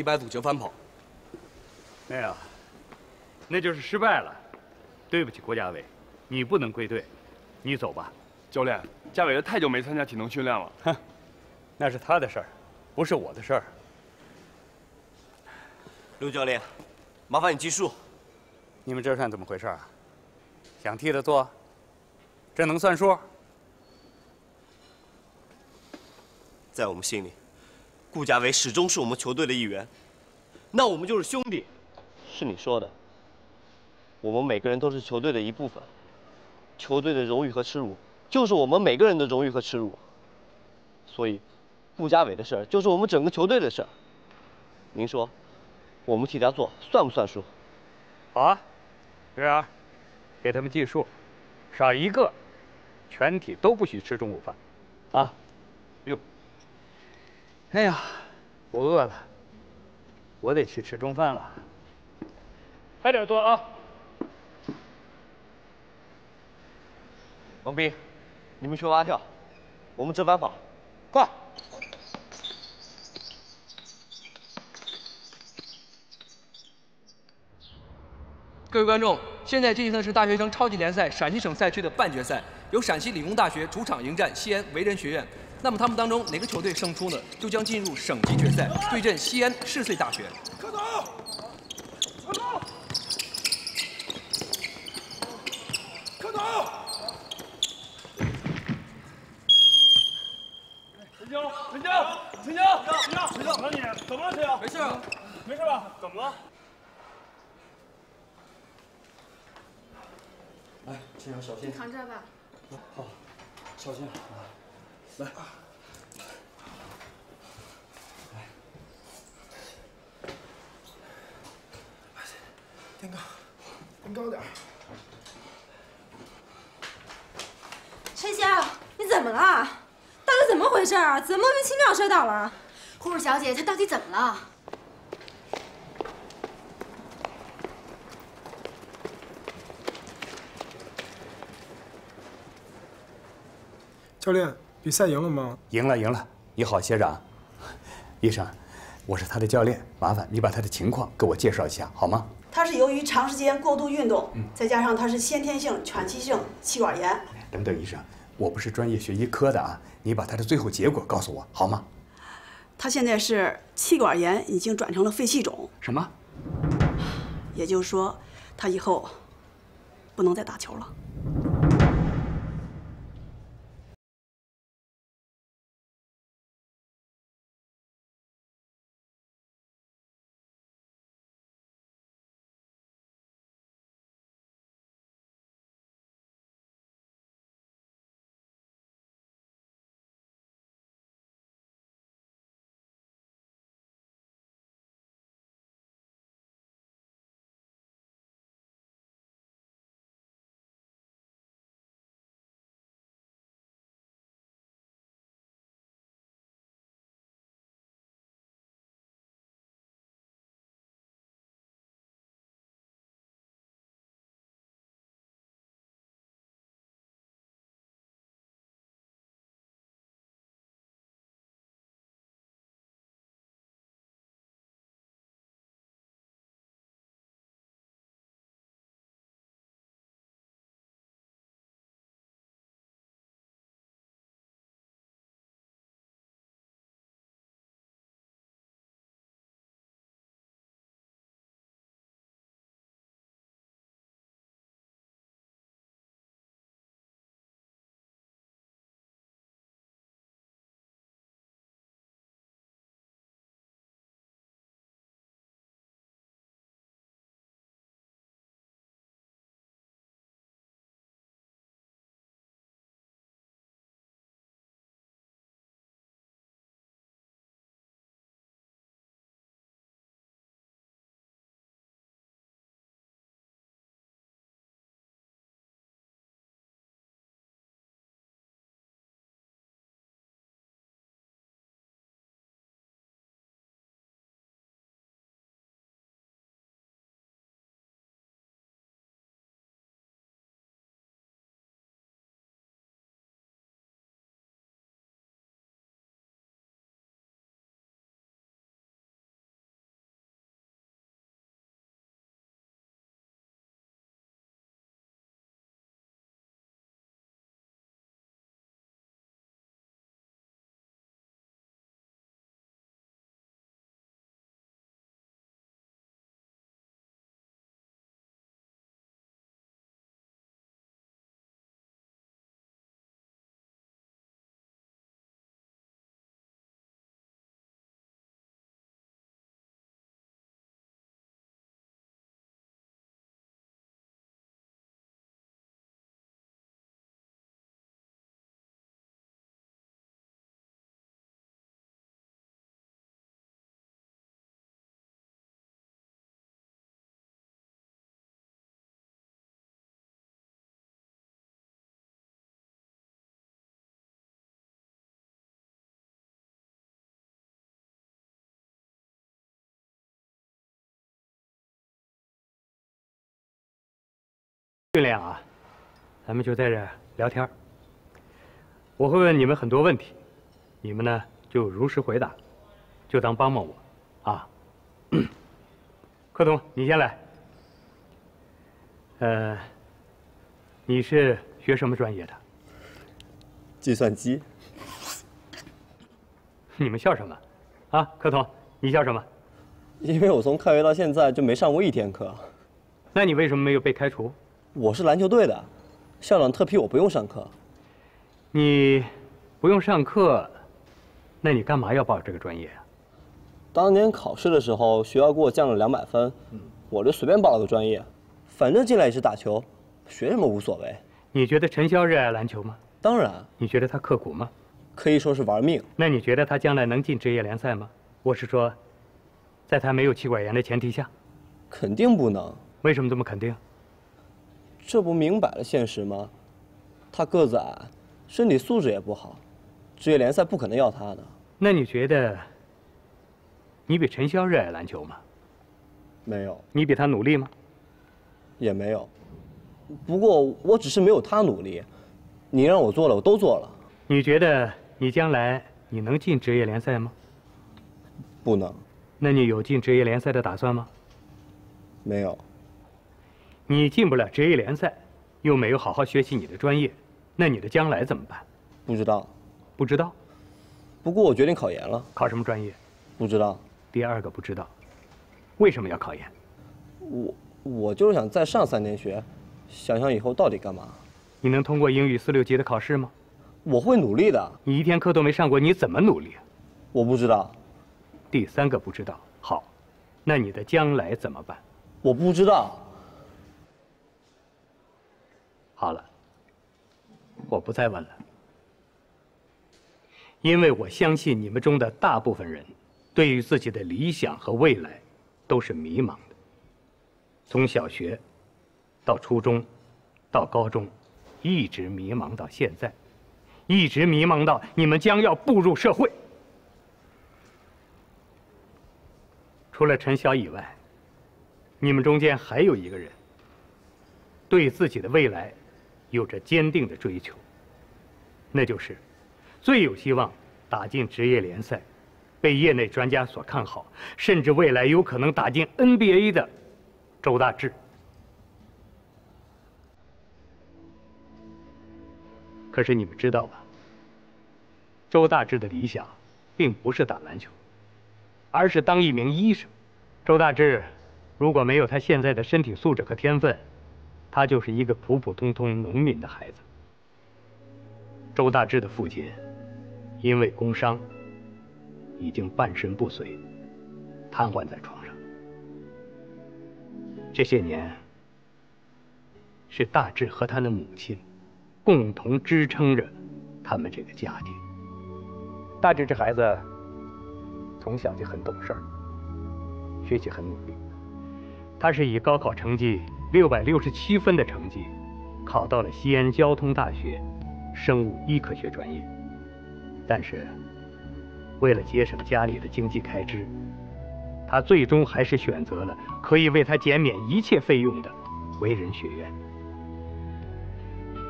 一百组折返跑。没有，那就是失败了。对不起，郭家伟，你不能归队，你走吧。教练，家伟太久没参加体能训练了。哼，那是他的事儿，不是我的事儿。刘教练，麻烦你计数。你们这算怎么回事啊？想替他做？这能算数？在我们心里，顾家伟始终是我们球队的一员，那我们就是兄弟。是你说的，我们每个人都是球队的一部分，球队的荣誉和耻辱就是我们每个人的荣誉和耻辱。所以，顾家伟的事儿就是我们整个球队的事儿。您说，我们替他做算不算数？好啊，月儿，给他们计数，少一个，全体都不许吃中午饭，啊？哟，哎呀，我饿了，我得去吃中饭了。快点做啊！王斌，你们去蛙跳，我们折返跑，快！各位观众，现在进行的是大学生超级联赛陕西省赛区的半决赛，由陕西理工大学主场迎战西安维仁学院。那么他们当中哪个球队胜出呢？就将进入省级决赛，对阵西安市穗大学。科总，科总，科总，陈江，陈江，陈江，陈江，陈江，怎么了你？怎么了陈江？没事啊，没事吧？怎么了？来，陈阳，小心。你扛着吧。好，小心。来。垫高，垫高点。陈香，你怎么了？到底怎么回事啊？怎么莫名其妙摔倒了？护士小姐，她到底怎么了？教练，比赛赢了吗？赢了，赢了，你好，学长。医生，我是他的教练，麻烦你把他的情况给我介绍一下，好吗？他是由于长时间过度运动，再加上他是先天性喘息性气管炎。等等，医生，我不是专业学医科的啊，你把他的最后结果告诉我好吗？他现在是气管炎已经转成了肺气肿，什么？也就是说，他以后不能再打球了。训练啊，咱们就在这儿聊天我会问你们很多问题，你们呢就如实回答，就当帮帮我，啊。柯彤，你先来。呃，你是学什么专业的？计算机。你们笑什么？啊，柯彤，你笑什么？因为我从开学到现在就没上过一天课。那你为什么没有被开除？我是篮球队的，校长特批我不用上课。你不用上课，那你干嘛要报这个专业啊？当年考试的时候，学校给我降了两百分，我就随便报了个专业，反正进来也是打球，学什么无所谓。你觉得陈潇热爱篮球吗？当然。你觉得他刻苦吗？可以说是玩命。那你觉得他将来能进职业联赛吗？我是说，在他没有气管炎的前提下。肯定不能。为什么这么肯定？这不明摆了现实吗？他个子矮，身体素质也不好，职业联赛不可能要他的。那你觉得，你比陈潇热爱篮球吗？没有。你比他努力吗？也没有。不过我只是没有他努力，你让我做了，我都做了。你觉得你将来你能进职业联赛吗？不能。那你有进职业联赛的打算吗？没有。你进不了职业联赛，又没有好好学习你的专业，那你的将来怎么办？不知道。不知道。不过我决定考研了。考什么专业？不知道。第二个不知道。为什么要考研？我我就是想再上三年学，想想以后到底干嘛。你能通过英语四六级的考试吗？我会努力的。你一天课都没上过，你怎么努力？我不知道。第三个不知道。好，那你的将来怎么办？我不知道。好了，我不再问了，因为我相信你们中的大部分人，对于自己的理想和未来，都是迷茫的。从小学，到初中，到高中，一直迷茫到现在，一直迷茫到你们将要步入社会。除了陈晓以外，你们中间还有一个人，对自己的未来。有着坚定的追求，那就是最有希望打进职业联赛、被业内专家所看好，甚至未来有可能打进 NBA 的周大志。可是你们知道吧？周大志的理想并不是打篮球，而是当一名医生。周大志如果没有他现在的身体素质和天分，他就是一个普普通通农民的孩子。周大志的父亲因为工伤，已经半身不遂，瘫痪在床上。这些年，是大志和他的母亲共同支撑着他们这个家庭。大志这孩子从小就很懂事儿，学习很努力。他是以高考成绩。六百六十七分的成绩，考到了西安交通大学生物医科学专业。但是，为了节省家里的经济开支，他最终还是选择了可以为他减免一切费用的为人学院。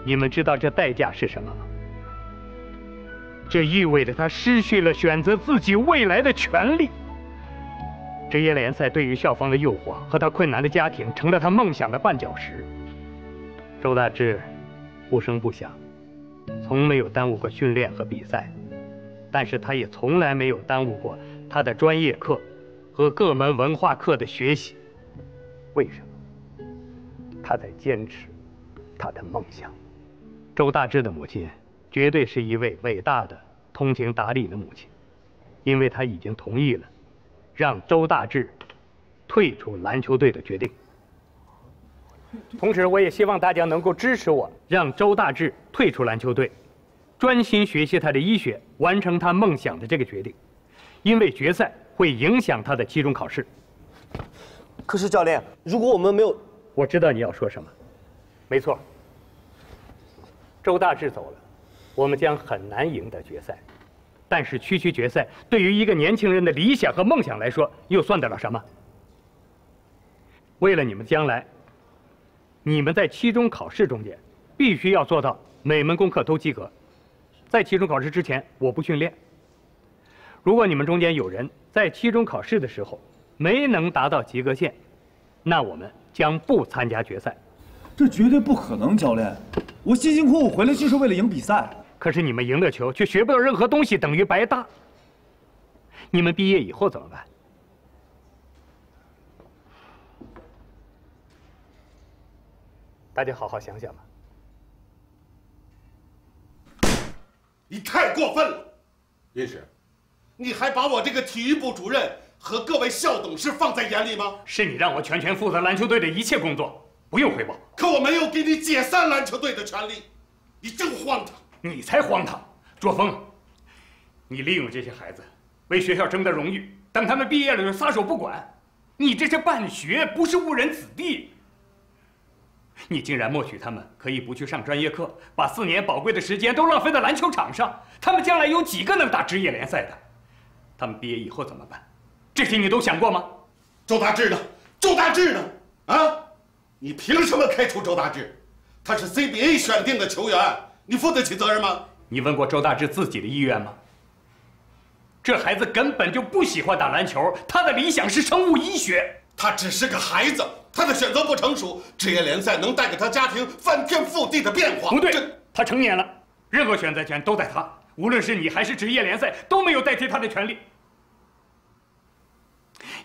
你们知道这代价是什么吗？这意味着他失去了选择自己未来的权利。职业联赛对于校方的诱惑和他困难的家庭成了他梦想的绊脚石。周大志不声不响，从没有耽误过训练和比赛，但是他也从来没有耽误过他的专业课和各门文化课的学习。为什么？他在坚持他的梦想。周大志的母亲绝对是一位伟大的、通情达理的母亲，因为她已经同意了。让周大志退出篮球队的决定。同时，我也希望大家能够支持我，让周大志退出篮球队，专心学习他的医学，完成他梦想的这个决定。因为决赛会影响他的期中考试。可是，教练，如果我们没有……我知道你要说什么。没错，周大志走了，我们将很难赢得决赛。但是区区决赛对于一个年轻人的理想和梦想来说，又算得了什么？为了你们将来，你们在期中考试中间，必须要做到每门功课都及格。在期中考试之前，我不训练。如果你们中间有人在期中考试的时候没能达到及格线，那我们将不参加决赛。这绝对不可能，教练！我辛辛苦苦回来就是为了赢比赛。可是你们赢了球，却学不到任何东西，等于白搭。你们毕业以后怎么办？大家好好想想吧。你太过分了，林石，你还把我这个体育部主任和各位校董事放在眼里吗？是你让我全权负责篮球队的一切工作，不用汇报。可我没有给你解散篮球队的权利，你真荒唐！你才荒唐，卓峰，你利用这些孩子为学校争得荣誉，等他们毕业了就撒手不管，你这是办学，不是误人子弟。你竟然默许他们可以不去上专业课，把四年宝贵的时间都浪费在篮球场上。他们将来有几个能打职业联赛的？他们毕业以后怎么办？这些你都想过吗？周大志呢？周大志呢？啊！你凭什么开除周大志？他是 CBA 选定的球员，你负得起责任吗？你问过周大志自己的意愿吗？这孩子根本就不喜欢打篮球，他的理想是生物医学。他只是个孩子。他的选择不成熟，职业联赛能带给他家庭翻天覆地的变化。不对，他成年了，任何选择权都在他。无论是你还是职业联赛，都没有代替他的权利。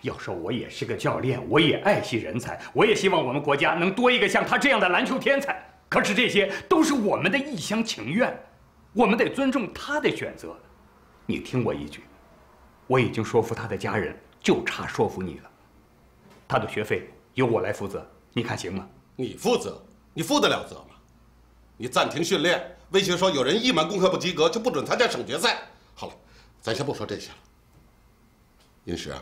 要说我也是个教练，我也爱惜人才，我也希望我们国家能多一个像他这样的篮球天才。可是这些都是我们的一厢情愿，我们得尊重他的选择。你听我一句，我已经说服他的家人，就差说服你了。他的学费。由我来负责，你看行吗？你负责，你负得了责吗？你暂停训练，威胁说有人一门功课不及格就不准参加省决赛。好了，咱先不说这些了。殷实，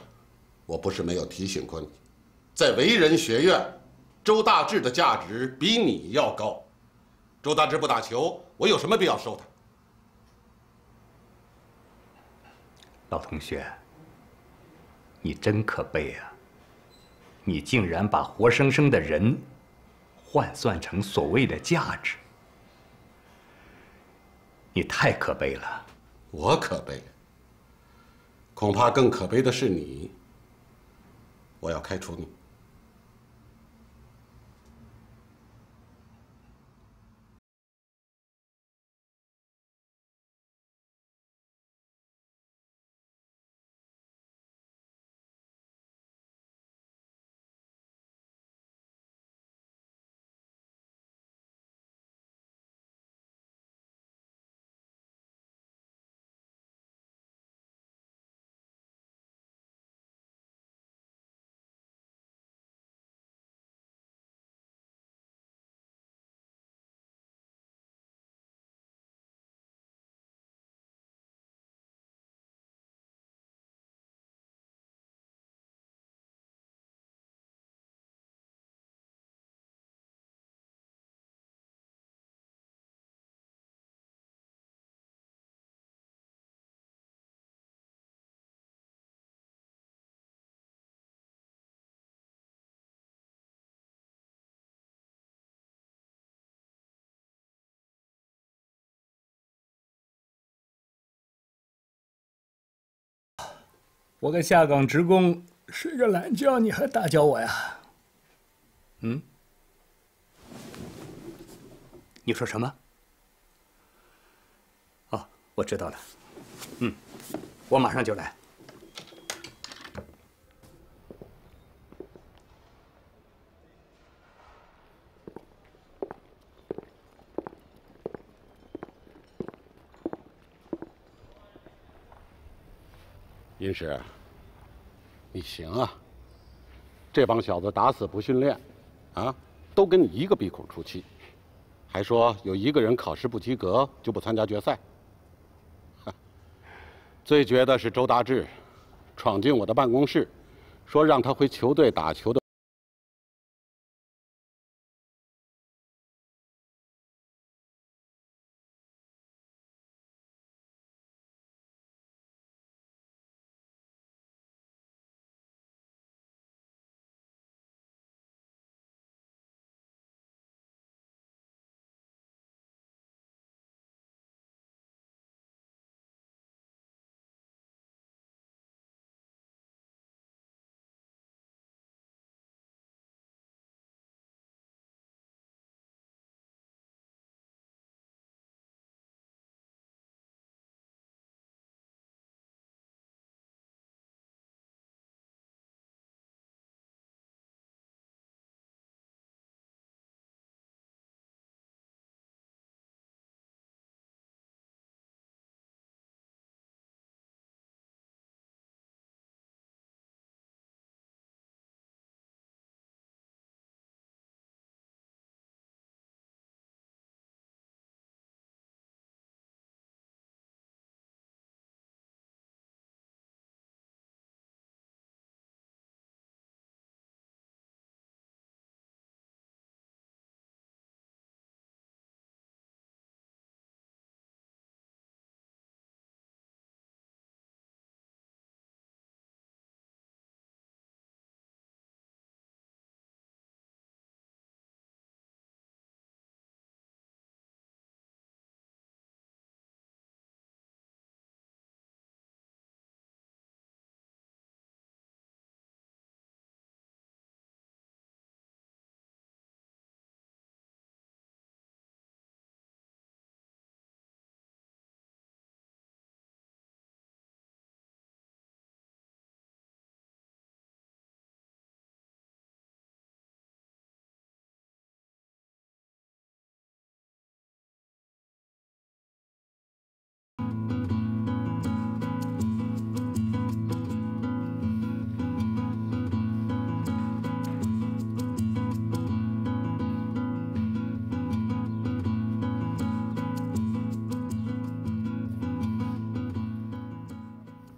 我不是没有提醒过你，在为人学院，周大志的价值比你要高。周大志不打球，我有什么必要收他？老同学，你真可悲啊！你竟然把活生生的人换算成所谓的价值，你太可悲了。我可悲，恐怕更可悲的是你。我要开除你。我个下岗职工睡个懒觉，你还打搅我呀？嗯？你说什么？哦，我知道了。嗯，我马上就来。殷实，你行啊！这帮小子打死不训练，啊，都跟你一个鼻孔出气，还说有一个人考试不及格就不参加决赛。最绝的是周大志，闯进我的办公室，说让他回球队打球的。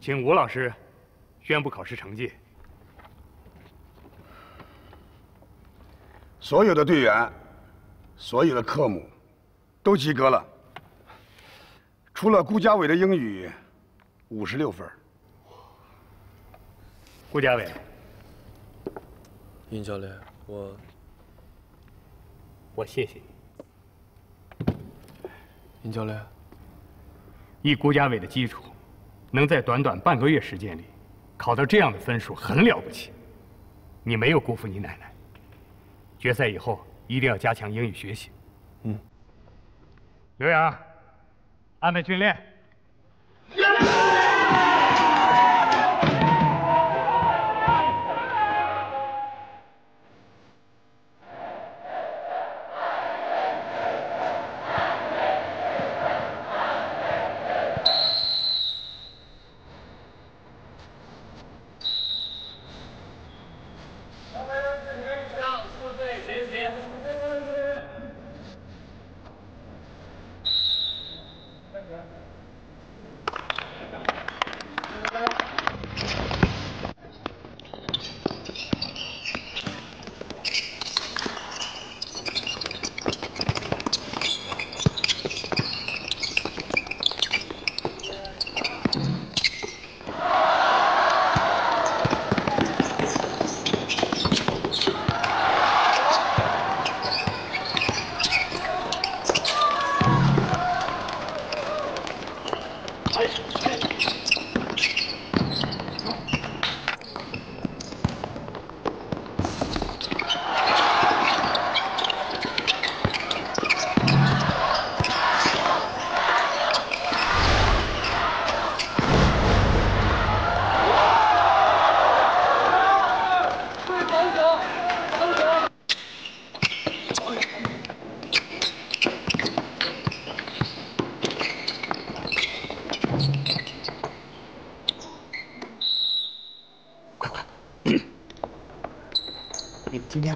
请吴老师宣布考试成绩。所有的队员，所有的科目都及格了，除了顾家伟的英语，五十六分。顾家伟，尹教练，我我谢谢你。尹教练，以顾家伟的基础，能在短短半个月时间里考到这样的分数，很了不起。你没有辜负你奶奶。决赛以后一定要加强英语学习。嗯。刘洋，安排训练。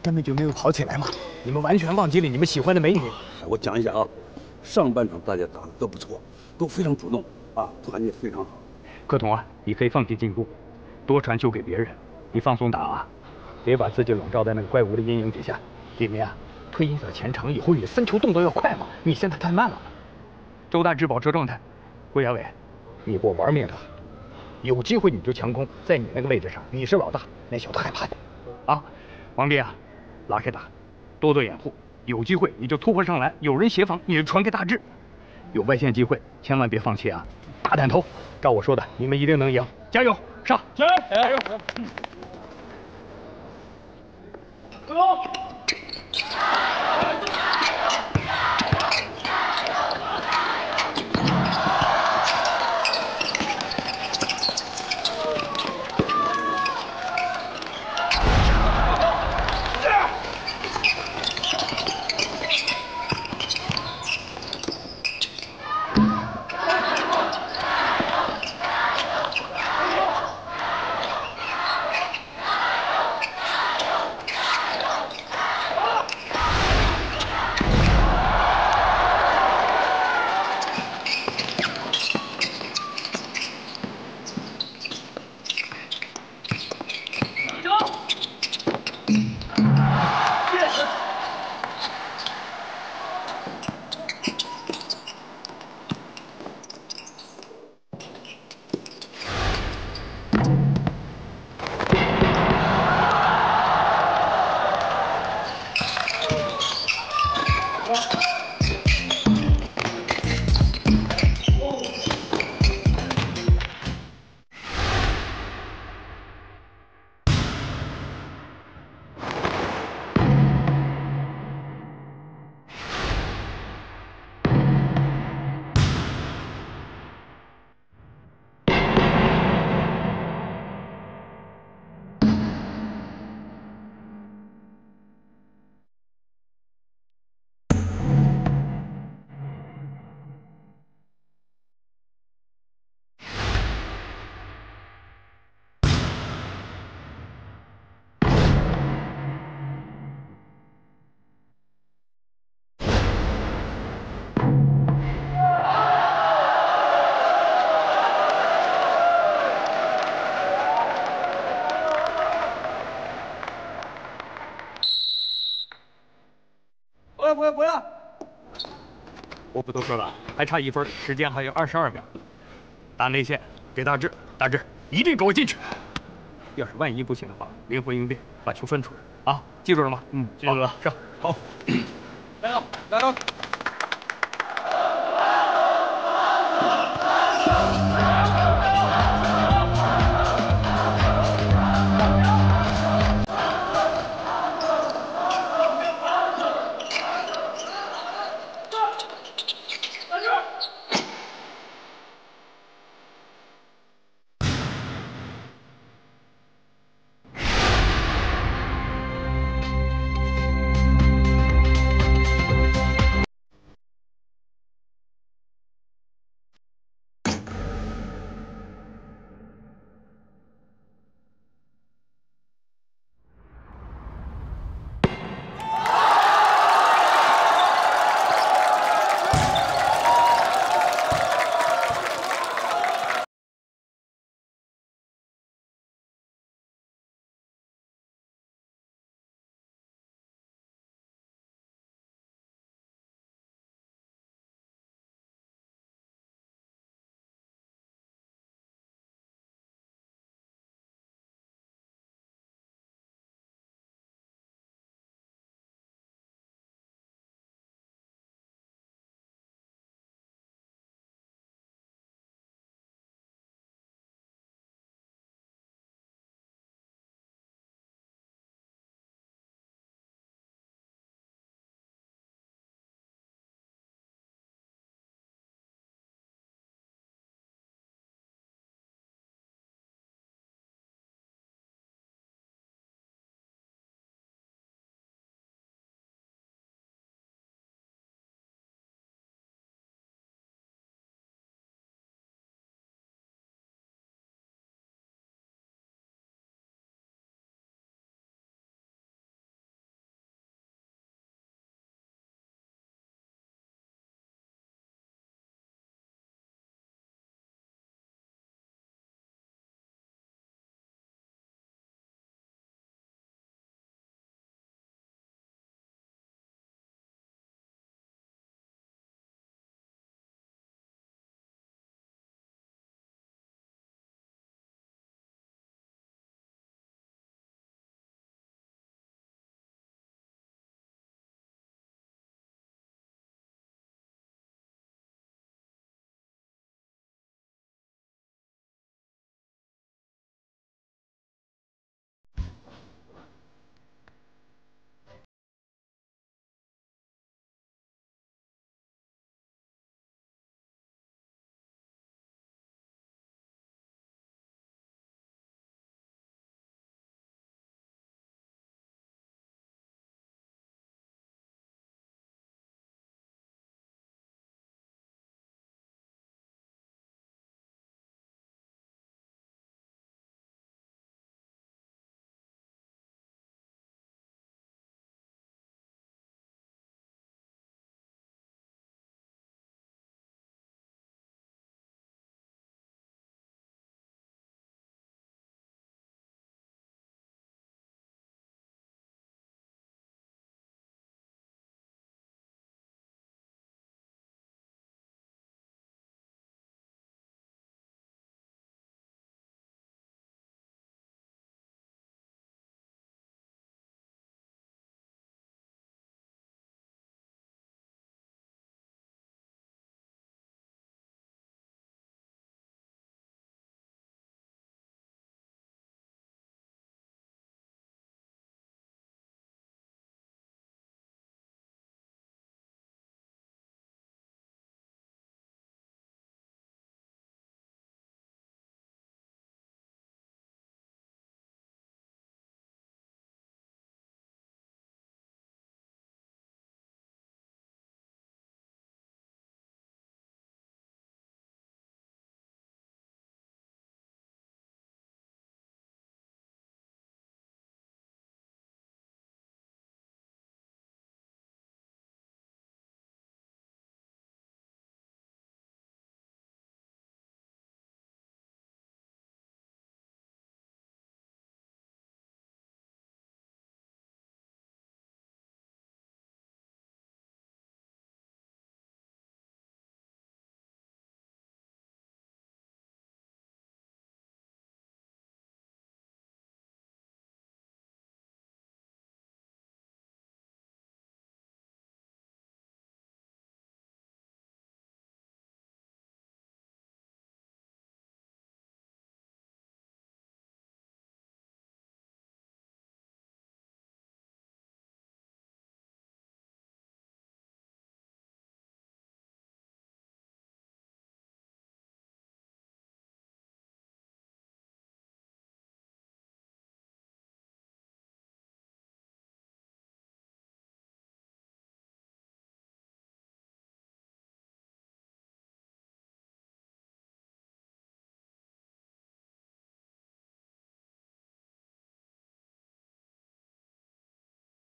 根本就没有跑起来嘛！你们完全忘记了你们喜欢的美女。我讲一下啊，上半场大家打的都不错，都非常主动啊，团结非常好。柯童啊，你可以放弃进攻，多传球给别人，你放松打啊，别把自己笼罩在那个怪物的阴影底下。李明啊，推音色前场以后，你的分球动作要快嘛，你现在太慢了。周大志保持状态，郭亚伟，你给我玩命的，有机会你就强攻，在你那个位置上，你是老大，那小子害怕你啊。王斌啊，拉开打，多做掩护，有机会你就突破上来，有人协防你就传给大志，有外线机会千万别放弃啊！大胆投，照我说的，你们一定能赢，加油，上，加油，父都说了，还差一分，时间还有二十二秒。打内线给大志，大志一定给我进去。要是万一不行的话，灵活应变，把球分出来啊！记住了吗？嗯，记住了。上，好。来了，来了。